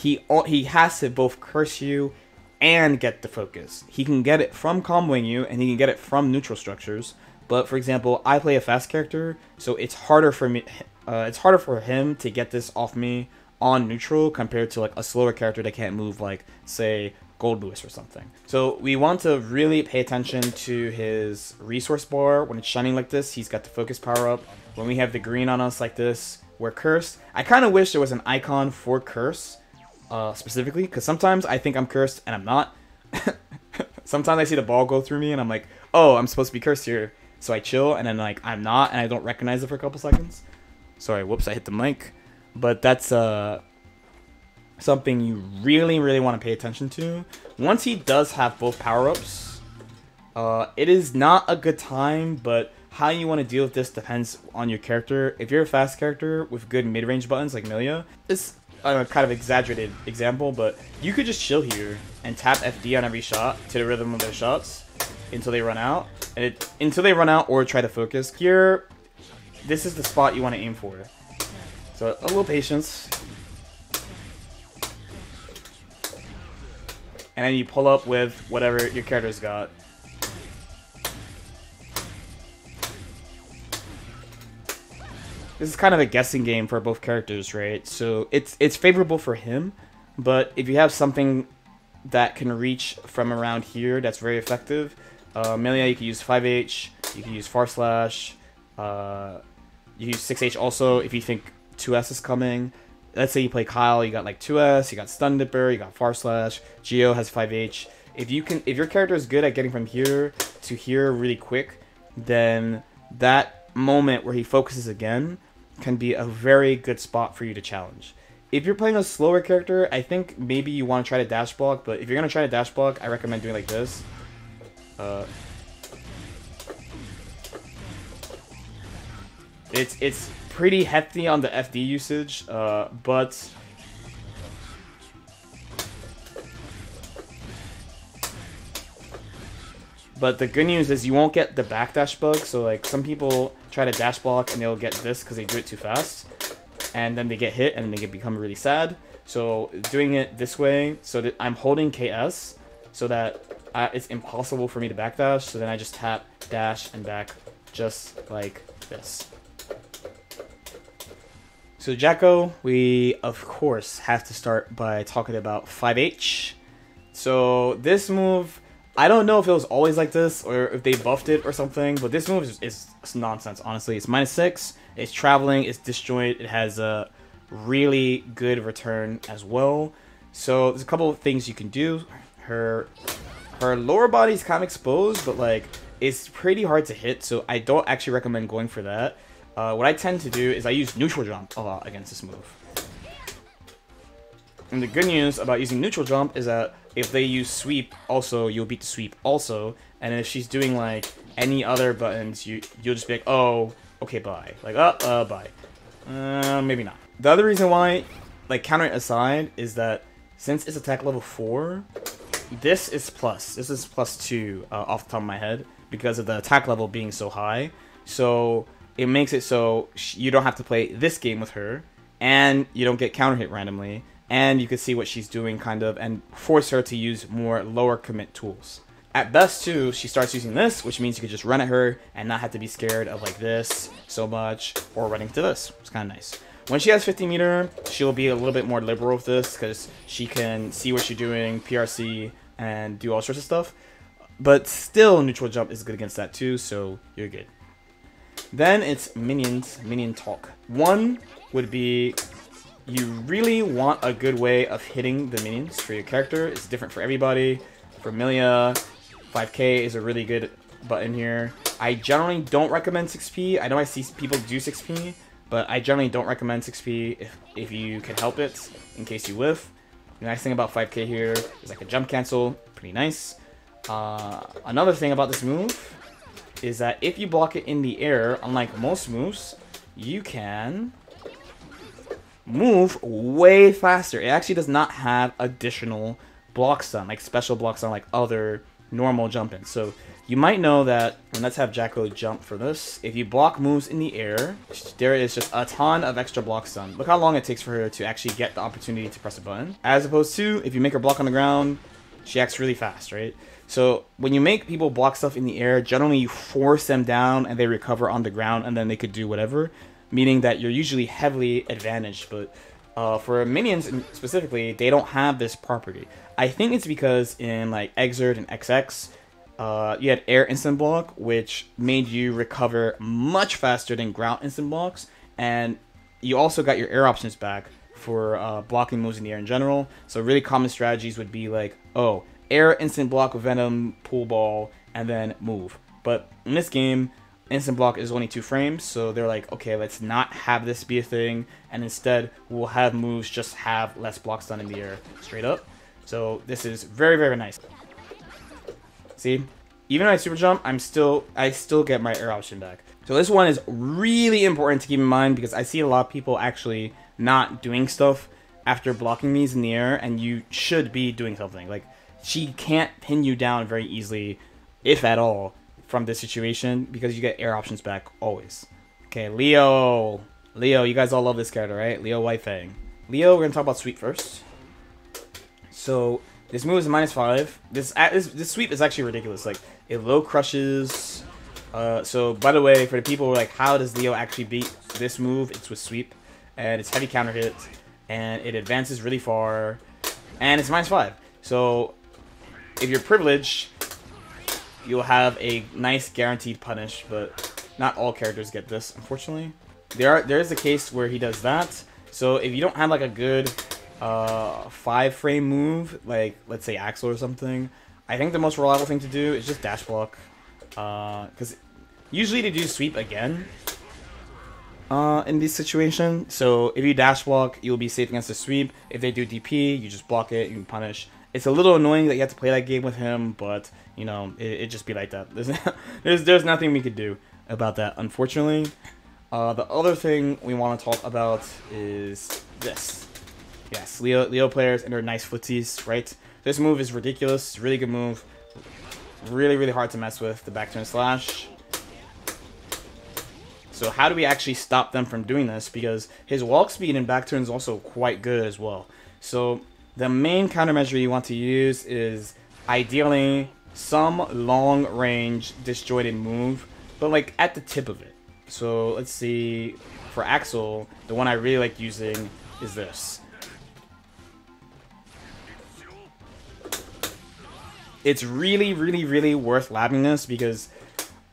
Speaker 1: he he has to both curse you and get the focus. He can get it from comboing you, and he can get it from neutral structures. But for example, I play a fast character, so it's harder for me. Uh, it's harder for him to get this off me on neutral compared to like a slower character that can't move, like say Goldlewis or something. So we want to really pay attention to his resource bar when it's shining like this. He's got the focus power up. When we have the green on us like this, we're cursed. I kind of wish there was an icon for curse uh, specifically, because sometimes I think I'm cursed and I'm not. (laughs) sometimes I see the ball go through me and I'm like, oh, I'm supposed to be cursed here. So I chill and then like I'm not and I don't recognize it for a couple seconds. Sorry, whoops, I hit the mic. But that's uh, something you really, really want to pay attention to. Once he does have both power-ups, uh, it is not a good time, but how you want to deal with this depends on your character. If you're a fast character with good mid-range buttons like Millia, this a kind of exaggerated example, but you could just chill here and tap FD on every shot to the rhythm of their shots until they run out, and it until they run out or try to focus. Here, this is the spot you want to aim for. So a little patience. And then you pull up with whatever your character's got. This is kind of a guessing game for both characters, right? So it's it's favorable for him, but if you have something that can reach from around here that's very effective, uh, you can use 5H, you can use Far Slash, uh, you use 6H also if you think 2S is coming. Let's say you play Kyle, you got like 2S, you got Stun Dipper, you got Far Slash, Gio has 5H. If you can, if your character is good at getting from here to here really quick, then that moment where he focuses again can be a very good spot for you to challenge. If you're playing a slower character, I think maybe you want to try to dash block, but if you're going to try to dash block, I recommend doing like this. Uh, it's, it's pretty hefty on the FD usage, uh, but... But the good news is you won't get the backdash bug, so like some people try to dash block and they'll get this because they do it too fast. And then they get hit and they get become really sad. So doing it this way, so that I'm holding KS so that I, it's impossible for me to backdash. So then I just tap, dash, and back just like this. So Jack-O, we of course have to start by talking about 5H. So this move I don't know if it was always like this or if they buffed it or something, but this move is, is nonsense, honestly. It's minus 6, it's traveling, it's disjoint, it has a really good return as well. So there's a couple of things you can do. Her her lower body is kind of exposed, but like it's pretty hard to hit, so I don't actually recommend going for that. Uh, what I tend to do is I use neutral jump a lot against this move. And the good news about using neutral jump is that if they use sweep also, you'll beat the sweep also. And if she's doing like any other buttons, you you'll just be like, oh, okay, bye. Like, uh, uh, bye. Uh, maybe not. The other reason why, like, counter aside, is that since it's attack level 4, this is plus. This is plus 2 uh, off the top of my head because of the attack level being so high. So it makes it so you don't have to play this game with her, and you don't get counter hit randomly, and you can see what she's doing kind of and force her to use more lower commit tools. At best too, she starts using this, which means you can just run at her and not have to be scared of like this so much or running to this. It's kind of nice. When she has 50 meter, she'll be a little bit more liberal with this because she can see what you're doing, PRC, and do all sorts of stuff. But still, neutral jump is good against that too, so you're good. Then it's minions, minion talk. One would be you really want a good way of hitting the minions for your character. It's different for everybody. For Millia, 5k is a really good button here. I generally don't recommend 6p. I know I see people do 6p, but I generally don't recommend 6p if, if you can help it, in case you whiff. The nice thing about 5k here is I can jump cancel, pretty nice. Uh, another thing about this move is that if you block it in the air, unlike most moves, you can move way faster. It actually does not have additional block stun, like special block stun like other normal jump-ins. So you might know that, and let's have Jack-O jump for this, if you block moves in the air, there is just a ton of extra block stun. Look how long it takes for her to actually get the opportunity to press a button. As opposed to, if you make her block on the ground, she acts really fast, right? So when you make people block stuff in the air, generally you force them down and they recover on the ground and then they could do whatever, meaning that you're usually heavily advantaged. But uh, for minions specifically, they don't have this property. I think it's because in like Xrd and XX, uh, you had air instant block, which made you recover much faster than ground instant blocks, and you also got your air options back for uh, blocking moves in the air in general. So really common strategies would be like, oh, air instant block Venom, pool ball, and then move. But in this game, instant block is only two frames, so they're like, okay, let's not have this be a thing, and instead we'll have moves just have less block stun in the air straight up. So this is very, very nice. See? Even though I super jump, I'm still I still get my air option back. So this one is really important to keep in mind because I see a lot of people actually not doing stuff after blocking these in the air and you should be doing something. Like she can't pin you down very easily, if at all, from this situation because you get air options back always. Okay, Leo. Leo, you guys all love this character, right? Leo Whitefang. Leo, we're gonna talk about sweep first. So this move is minus five. This, this this sweep is actually ridiculous. Like it low crushes. Uh, so by the way, for the people who are like, how does Leo actually beat this move? It's with sweep, and it's heavy counter hit, and it advances really far, and it's minus five. So if you're privileged, you'll have a nice guaranteed punish, but not all characters get this, unfortunately. There are there is a case where he does that. So if you don't have like a good uh, five frame move, like let's say Axl or something, I think the most reliable thing to do is just dash block. Because uh, usually they do sweep again uh, in this situation. So if you dash block, you'll be safe against the sweep. If they do DP, you just block it, you can punish. It's a little annoying that you have to play that game with him, but you know it, it just be like that. There's, (laughs) there's there's nothing we could do about that, unfortunately. Uh, the other thing we want to talk about is this. Yes, Leo Leo players and their nice footsies, right? This move is ridiculous. Really good move. Really, really hard to mess with. The back turn slash. So how do we actually stop them from doing this? Because his walk speed and back turn is also quite good as well. So the main countermeasure you want to use is ideally some long range disjointed move, but like at the tip of it. So let's see, for Axl, the one I really like using is this. it's really, really, really worth labbing this because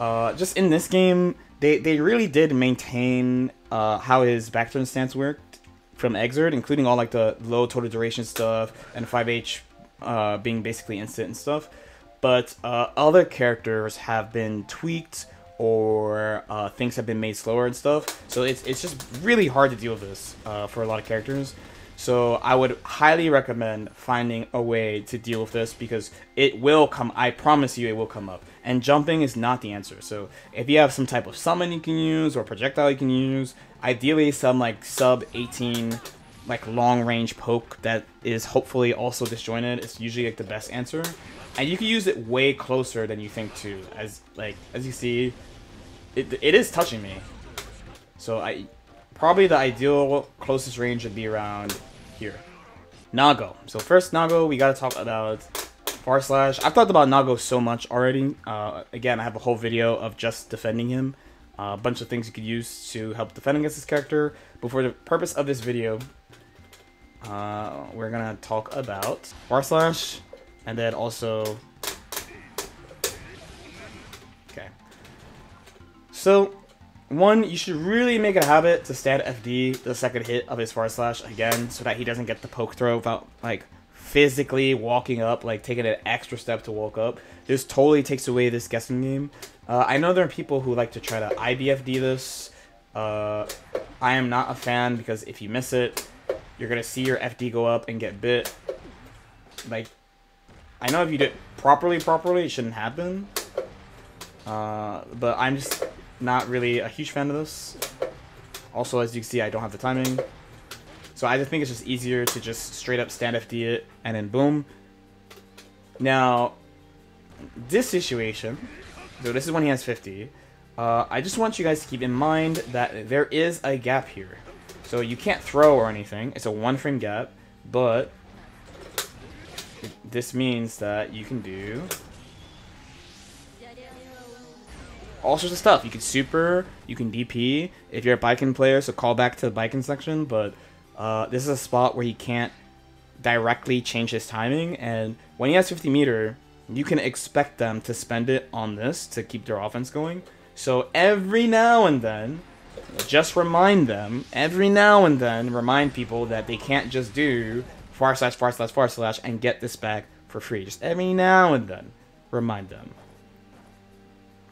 Speaker 1: uh, just in this game, they, they really did maintain uh, how his back turn stance worked from Xrd, including all like the low total duration stuff and 5H uh, being basically instant and stuff. But uh, other characters have been tweaked or uh, things have been made slower and stuff. So it's, it's just really hard to deal with this uh, for a lot of characters. So I would highly recommend finding a way to deal with this because it will come. I promise you, it will come up. And jumping is not the answer. So if you have some type of summon you can use or projectile you can use, ideally some like sub 18 like long range poke that is hopefully also disjointed is usually like the best answer. And you can use it way closer than you think too. As like as you see, it, it is touching me. So I probably the ideal closest range would be around here. Nago. So first Nago, we gotta talk about Far Slash. I've talked about Nago so much already. Uh, again, I have a whole video of just defending him. Uh, a bunch of things you could use to help defend against this character. But for the purpose of this video, uh, we're gonna talk about Far Slash, and then also... Okay. So, one, you should really make it a habit to stand FD the second hit of his far slash again, so that he doesn't get the poke throw without like physically walking up, like taking an extra step to walk up. This totally takes away this guessing game. Uh, I know there are people who like to try to IBFD this. Uh, I am not a fan because if you miss it, you're gonna see your FD go up and get bit. Like, I know if you did properly, properly, it shouldn't happen. Uh, but I'm just not really a huge fan of this. Also, as you can see, I don't have the timing. So I just think it's just easier to just straight up stand FD it and then boom. Now, this situation, so this is when he has 50. Uh, I just want you guys to keep in mind that there is a gap here. So you can't throw or anything. It's a one frame gap, but this means that you can do all sorts of stuff. You can super, you can DP. If you're a Baiken player, so call back to the Baiken section, but uh, this is a spot where he can't directly change his timing, and when he has 50 meter, you can expect them to spend it on this to keep their offense going. So every now and then, just remind them, every now and then, remind people that they can't just do far slash far slash far slash and get this back for free. Just every now and then, remind them.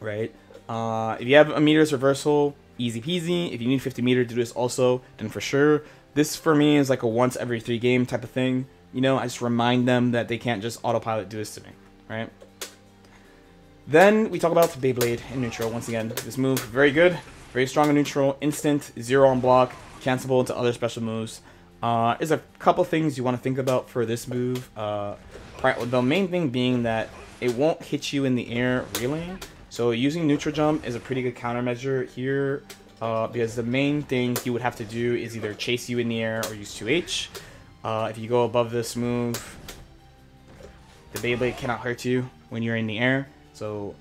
Speaker 1: Right? Uh, if you have a meters reversal, easy peasy. If you need 50 meter to do this also, then for sure. This for me is like a once every three game type of thing. You know, I just remind them that they can't just autopilot do this to me, right? Then we talk about Beyblade in neutral. Once again, this move, very good. Very strong in neutral, instant, zero on block, cancelable into other special moves. Uh, there's a couple things you want to think about for this move. Uh, the main thing being that it won't hit you in the air reeling. So using neutral jump is a pretty good countermeasure here uh, because the main thing you would have to do is either chase you in the air or use 2H. Uh, if you go above this move, the Beyblade cannot hurt you when you're in the air, so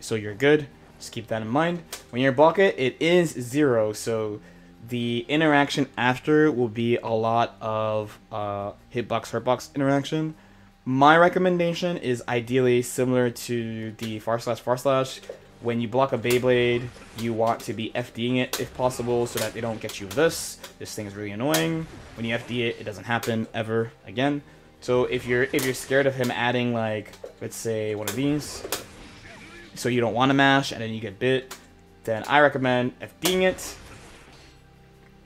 Speaker 1: so you're good. Just keep that in mind. When you're block it, it is zero, so the interaction after will be a lot of uh, hitbox hurtbox interaction. My recommendation is ideally similar to the far slash far slash. When you block a Beyblade, you want to be FDing it if possible so that they don't get you this. This thing is really annoying. When you FD it, it doesn't happen ever again. So if you're if you're scared of him adding like let's say one of these, so you don't want to mash and then you get bit, then I recommend FDing it.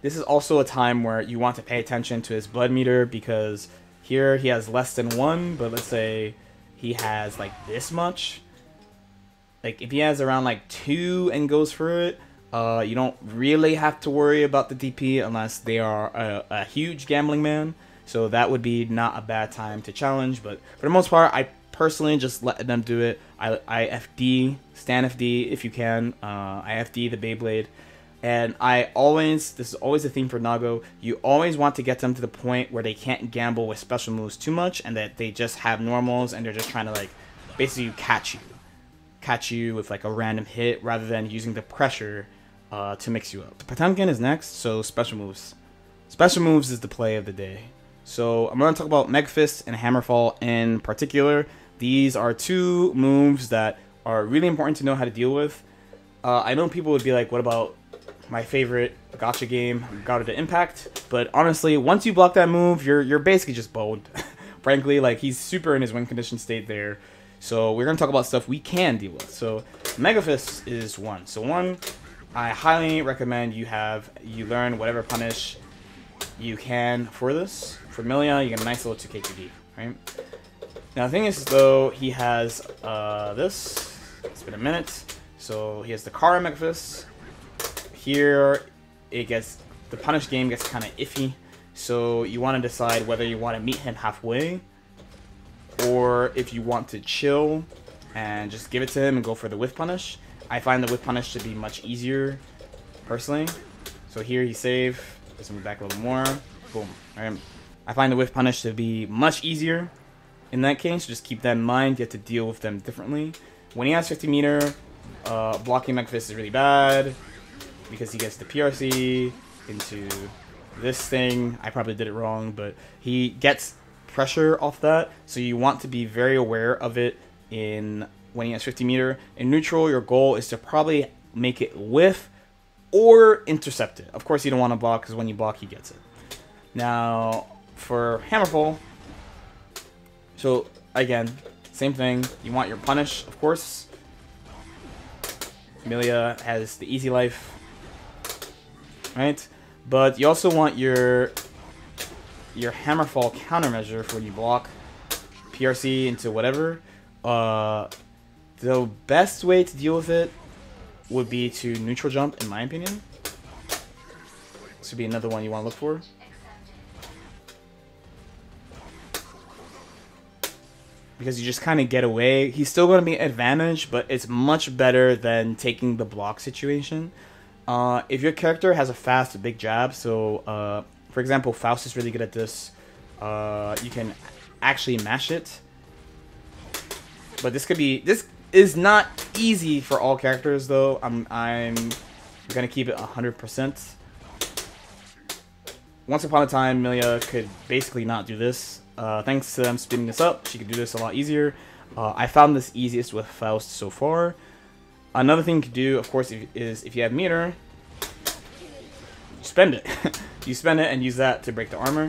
Speaker 1: This is also a time where you want to pay attention to his blood meter because here he has less than one, but let's say he has like this much. Like if he has around like two and goes for it, uh, you don't really have to worry about the DP unless they are a, a huge gambling man. So that would be not a bad time to challenge. But for the most part, I personally just let them do it. I, I FD, stand FD if you can. Uh, I FD the Beyblade. And I always, this is always a theme for Nago, you always want to get them to the point where they can't gamble with special moves too much and that they just have normals and they're just trying to like, basically catch you. Catch you with like a random hit rather than using the pressure uh, to mix you up. Potemkin is next, so special moves. Special moves is the play of the day. So I'm going to talk about Megafist and Hammerfall in particular. These are two moves that are really important to know how to deal with. Uh, I know people would be like, what about my favorite gotcha game, Garuda Impact. But honestly, once you block that move, you're you're basically just boned. (laughs) Frankly, like he's super in his win condition state there. So we're gonna talk about stuff we can deal with. So Megafist is one. So one, I highly recommend you have you learn whatever punish you can for this. For Millia, you get a nice little 2k KD, right? Now the thing is though, he has uh, this. It's been a minute. So he has the Kara Megafist, here, it gets the punish game gets kind of iffy, so you want to decide whether you want to meet him halfway, or if you want to chill and just give it to him and go for the whiff punish. I find the whiff punish to be much easier, personally. So here he save, let's move back a little more, boom. Alright. I find the whiff punish to be much easier in that case, just keep that in mind, you have to deal with them differently. When he has 50 meter, uh, blocking Megafist is really bad because he gets the PRC into this thing. I probably did it wrong, but he gets pressure off that. So you want to be very aware of it in when he has 50 meter. In neutral, your goal is to probably make it whiff or intercept it. Of course, you don't want to block because when you block, he gets it. Now, for Hammerfall, so again, same thing. You want your punish, of course. Millia has the easy life, right? But you also want your your Hammerfall countermeasure for when you block PRC into whatever. Uh, the best way to deal with it would be to neutral jump, in my opinion. This would be another one you want to look for. Because you just kind of get away. He's still going to be advantage, but it's much better than taking the block situation. Uh, if your character has a fast, big jab, so uh, for example, Faust is really good at this. Uh, you can actually mash it. But this could be this is not easy for all characters though. I'm I'm gonna keep it hundred percent. Once upon a time, Millia could basically not do this. Uh, thanks to them speeding this up, she could do this a lot easier. Uh, I found this easiest with Faust so far. Another thing you could do, of course, if, is if you have meter, spend it. (laughs) you spend it and use that to break the armor.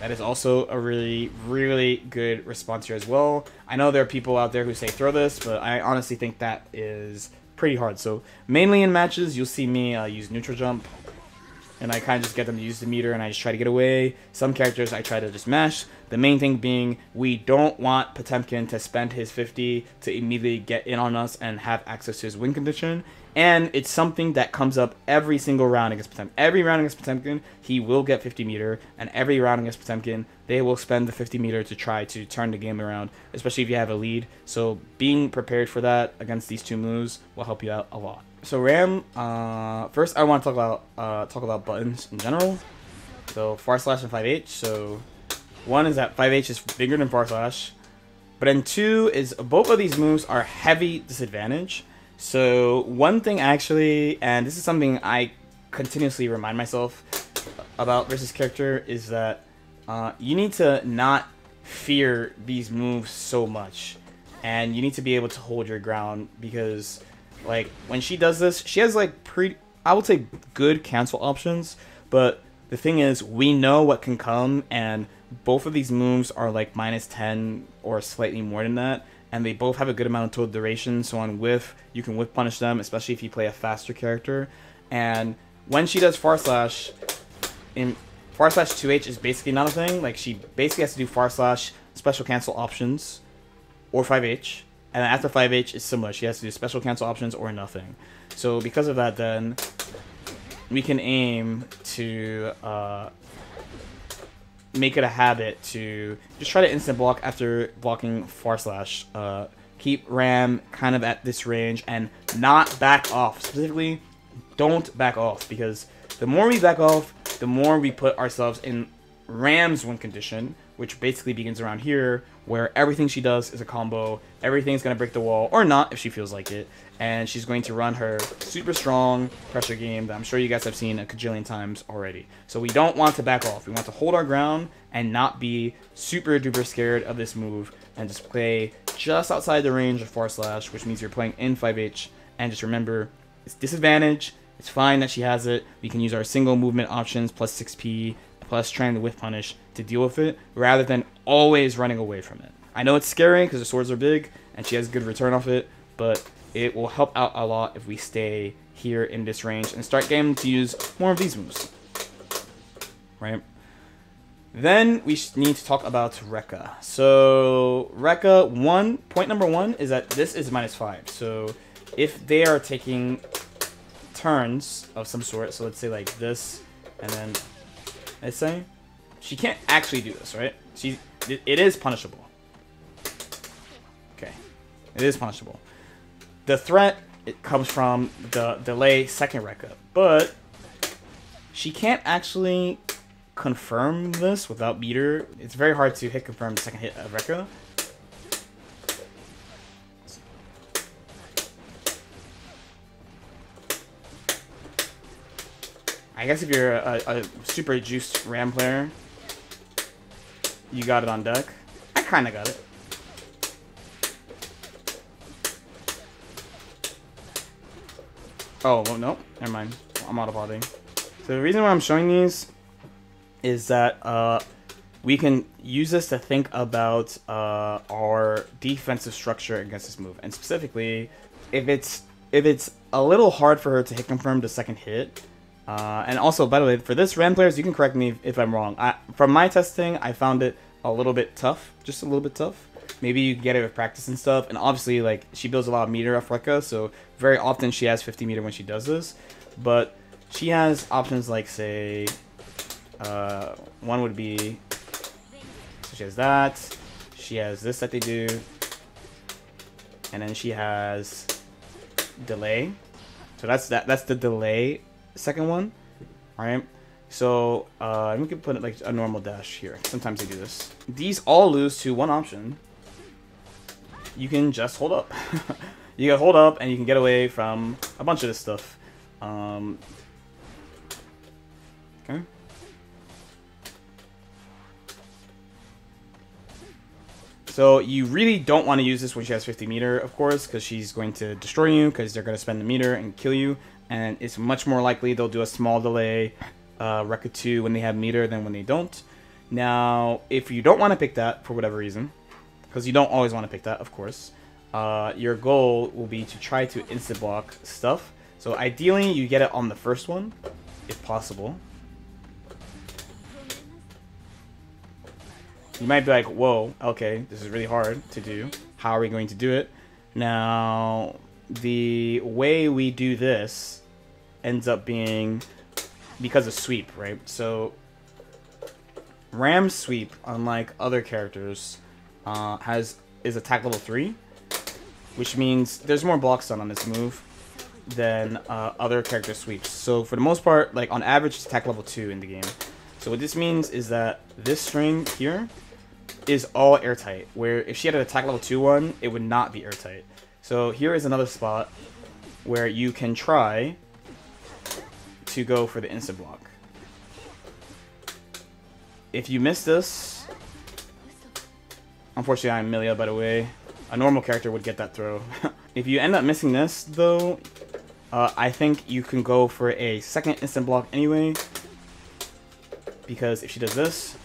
Speaker 1: That is also a really, really good response here as well. I know there are people out there who say throw this, but I honestly think that is pretty hard. So mainly in matches, you'll see me uh, use neutral jump, and I kind of just get them to use the meter, and I just try to get away. Some characters I try to just mash. The main thing being we don't want Potemkin to spend his 50 to immediately get in on us and have access to his win condition. And it's something that comes up every single round against Potemkin. Every round against Potemkin, he will get 50 meter, and every round against Potemkin, they will spend the 50 meter to try to turn the game around, especially if you have a lead. So being prepared for that against these two moves will help you out a lot. So Ram, uh, first I want to talk about uh, talk about buttons in general. So far slash and 5H. So one is that 5H is bigger than far slash, but then two is both of these moves are heavy disadvantage. So one thing actually, and this is something I continuously remind myself about versus character is that uh, you need to not fear these moves so much, and you need to be able to hold your ground because, like, when she does this, she has like pretty, I would say, good cancel options. But the thing is, we know what can come, and both of these moves are like minus ten or slightly more than that and they both have a good amount of total duration. So on whiff, you can whiff punish them, especially if you play a faster character. And when she does far slash, in far slash 2H is basically not a thing. Like she basically has to do far slash special cancel options or 5H. And then after 5H it's similar. She has to do special cancel options or nothing. So because of that, then we can aim to uh, make it a habit to just try to instant block after blocking far slash. Uh, keep Ram kind of at this range and not back off. Specifically, don't back off because the more we back off, the more we put ourselves in Ram's win condition, which basically begins around here, where everything she does is a combo. Everything's going to break the wall, or not if she feels like it. And she's going to run her super strong pressure game that I'm sure you guys have seen a cajillion times already. So we don't want to back off. We want to hold our ground and not be super duper scared of this move and just play just outside the range of far slash, which means you're playing in 5H. And just remember, it's disadvantage. It's fine that she has it. We can use our single movement options plus 6p plus trying to whiff punish to deal with it rather than always running away from it. I know it's scary because the swords are big and she has good return off it, but it will help out a lot if we stay here in this range and start getting to use more of these moves. Right? Then we need to talk about Rekka. So Rekka, one point number one is that this is minus five. So if they are taking turns of some sort, so let's say like this, and then let's say she can't actually do this, right? She it, it is punishable. Okay, it is punishable. The threat it comes from the delay second Rekka, but she can't actually confirm this without meter. It's very hard to hit confirm second hit uh, of Rekka. I guess if you're a, a, super juiced Ram player, you got it on deck. I kind of got it. Oh, well, no. Never mind. I'm auto-botting. So the reason why I'm showing these is that uh, we can use this to think about uh, our defensive structure against this move. And specifically, if it's if it's a little hard for her to hit confirm the second hit, uh, and also, by the way, for this Ram players, you can correct me if I'm wrong. I, from my testing, I found it a little bit tough, just a little bit tough. Maybe you get it with practice and stuff. And obviously, like she builds a lot of meter off Rekka, so very often she has 50 meter when she does this. But she has options like, say, uh, one would be, so she has that. She has this that they do, and then she has delay. So that's that. That's the delay second one, right? So uh, we can put it like a normal dash here. Sometimes they do this. These all lose to one option. You can just hold up. (laughs) you can hold up and you can get away from a bunch of this stuff. Um, okay. So you really don't want to use this when she has 50 meter, of course, because she's going to destroy you, because they're going to spend the meter and kill you, and it's much more likely they'll do a small delay uh, Rekka 2 when they have meter than when they don't. Now, if you don't want to pick that for whatever reason, because you don't always want to pick that, of course, uh, your goal will be to try to instant block stuff. So ideally, you get it on the first one, if possible. You might be like, whoa, okay, this is really hard to do. How are we going to do it? Now, the way we do this ends up being because of sweep, right? So, Ram sweep, unlike other characters, uh, has is attack level 3, which means there's more blocks done on this move than uh, other character sweeps. So for the most part, like on average, it's attack level 2 in the game. So what this means is that this string here is all airtight, where if she had an attack level 2 one, it would not be airtight. So here is another spot where you can try to go for the instant block. If you miss this, unfortunately I'm Millia by the way, a normal character would get that throw. (laughs) if you end up missing this though, uh, I think you can go for a second instant block anyway, because if she does this,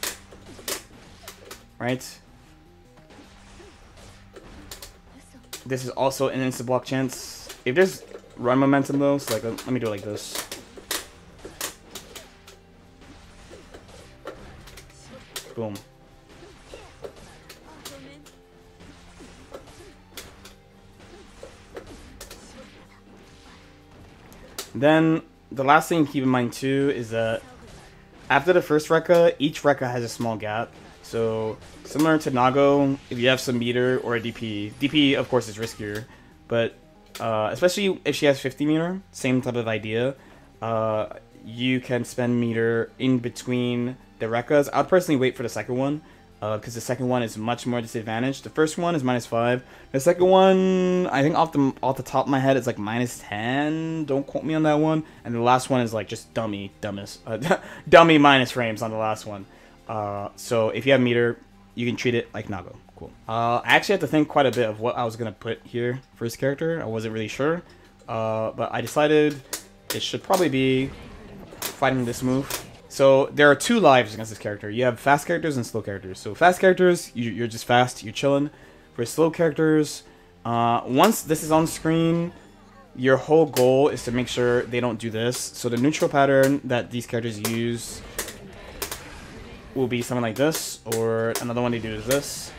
Speaker 1: right? This is also an instant block chance. If there's run momentum though, so like let me do it like this. Boom. Then the last thing to keep in mind too is that after the first Rekka, each Rekka has a small gap. So similar to Nago, if you have some meter or a DP, DP of course is riskier, but uh, especially if she has 50 meter, same type of idea. Uh, you can spend meter in between the Rekkas. I'd personally wait for the second one because uh, the second one is much more disadvantaged. The first one is minus five. The second one, I think off the off the top of my head, it's like minus ten. Don't quote me on that one. And the last one is like just dummy, dumbest, uh, (laughs) dummy minus frames on the last one. Uh, so if you have meter, you can treat it like Nago. Cool. Uh, I actually had to think quite a bit of what I was gonna put here for his character. I wasn't really sure, uh, but I decided it should probably be fighting this move. So there are two lives against this character. You have fast characters and slow characters. So fast characters, you, are just fast, you're chilling. For slow characters, uh, once this is on screen, your whole goal is to make sure they don't do this. So the neutral pattern that these characters use will be something like this, or another one they do is this.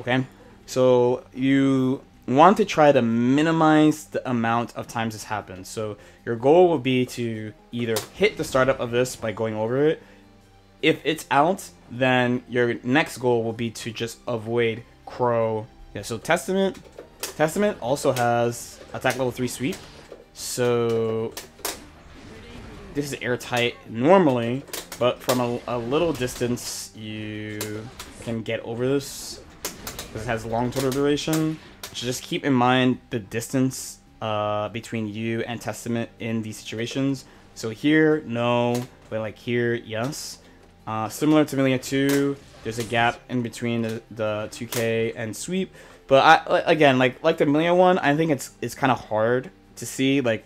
Speaker 1: Okay, so you want to try to minimize the amount of times this happens. So your goal will be to either hit the startup of this by going over it. If it's out, then your next goal will be to just avoid Crow. Yeah, so Testament, Testament also has attack level 3 sweep. So this is airtight normally, but from a, a little distance, you can get over this. Because it has long total duration. So just keep in mind the distance uh, between you and Testament in these situations. So here, no, but like here, yes. Uh, similar to Millia 2, there's a gap in between the, the 2K and sweep. But I again, like like the Millia one, I think it's it's kind of hard to see. Like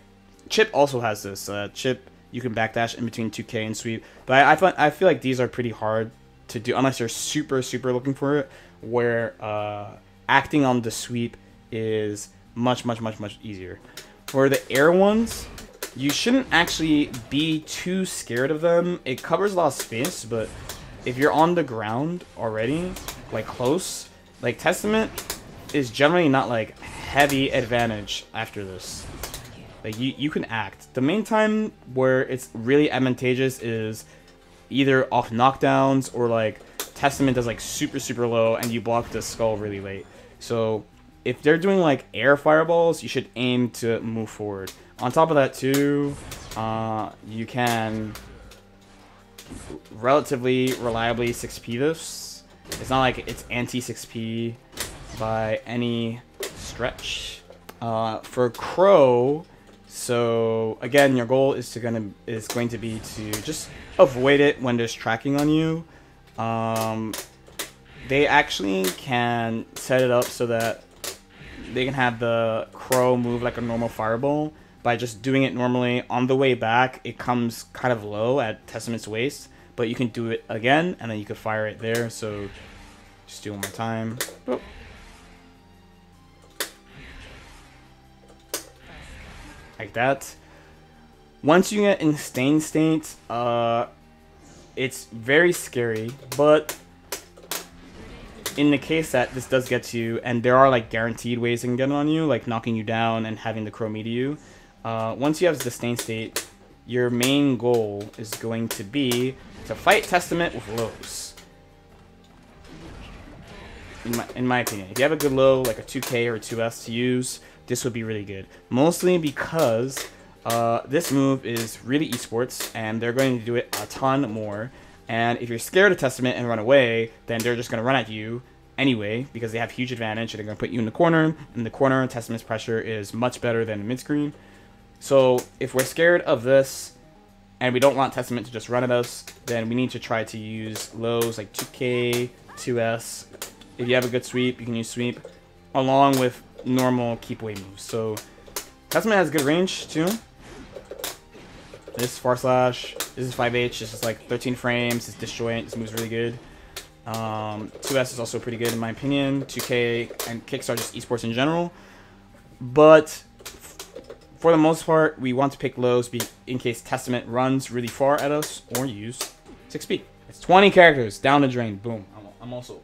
Speaker 1: Chipp also has this. Uh, Chipp you can backdash in between 2K and sweep, but I I, find, I feel like these are pretty hard to do unless you're super super looking for it. Where uh, acting on the sweep is much much much much easier. For the air ones, you shouldn't actually be too scared of them. It covers a lot of space, but if you're on the ground already, like close, like Testament is generally not like heavy advantage after this. Like you, you can act. The main time where it's really advantageous is either off knockdowns or like Testament does like super super low and you block the skull really late. So if they're doing like air fireballs, you should aim to move forward. On top of that too, uh, you can relatively reliably 6p this. It's not like it's anti 6p by any stretch. Uh, for Crow, so again, your goal is to gonna is going to be to just avoid it when there's tracking on you. Um, they actually can set it up so that they can have the crow move like a normal fireball by just doing it normally. On the way back, it comes kind of low at Testament's waist, but you can do it again, and then you can fire it there. So just do one more time. Like that. Once you get in Stain State, uh, it's very scary, but in the case that this does get to you, and there are like guaranteed ways it can get on you, like knocking you down and having the crow meet you, uh, once you have the Stain State, your main goal is going to be to fight Testament with lows. In my, in my opinion. If you have a good low, like a 2K or a 2S to use, this would be really good. Mostly because uh, this move is really esports, and they're going to do it a ton more. And if you're scared of Testament and run away, then they're just going to run at you anyway, because they have huge advantage, and they're going to put you in the corner. In the corner, Testament's pressure is much better than mid-screen. So if we're scared of this and we don't want Testament to just run at us, then we need to try to use lows like 2K, 2S. If you have a good sweep, you can use sweep along with normal keep away moves. So Testament has good range too. This far slash, this is 5H, this is like 13 frames, it's disjoint, this move's really good. Um, 2S is also pretty good in my opinion. 2K and kicks just esports in general. But for the most part, we want to pick lows in case Testament runs really far at us or use 6p. It's 20 characters down the drain. Boom. I'm, also.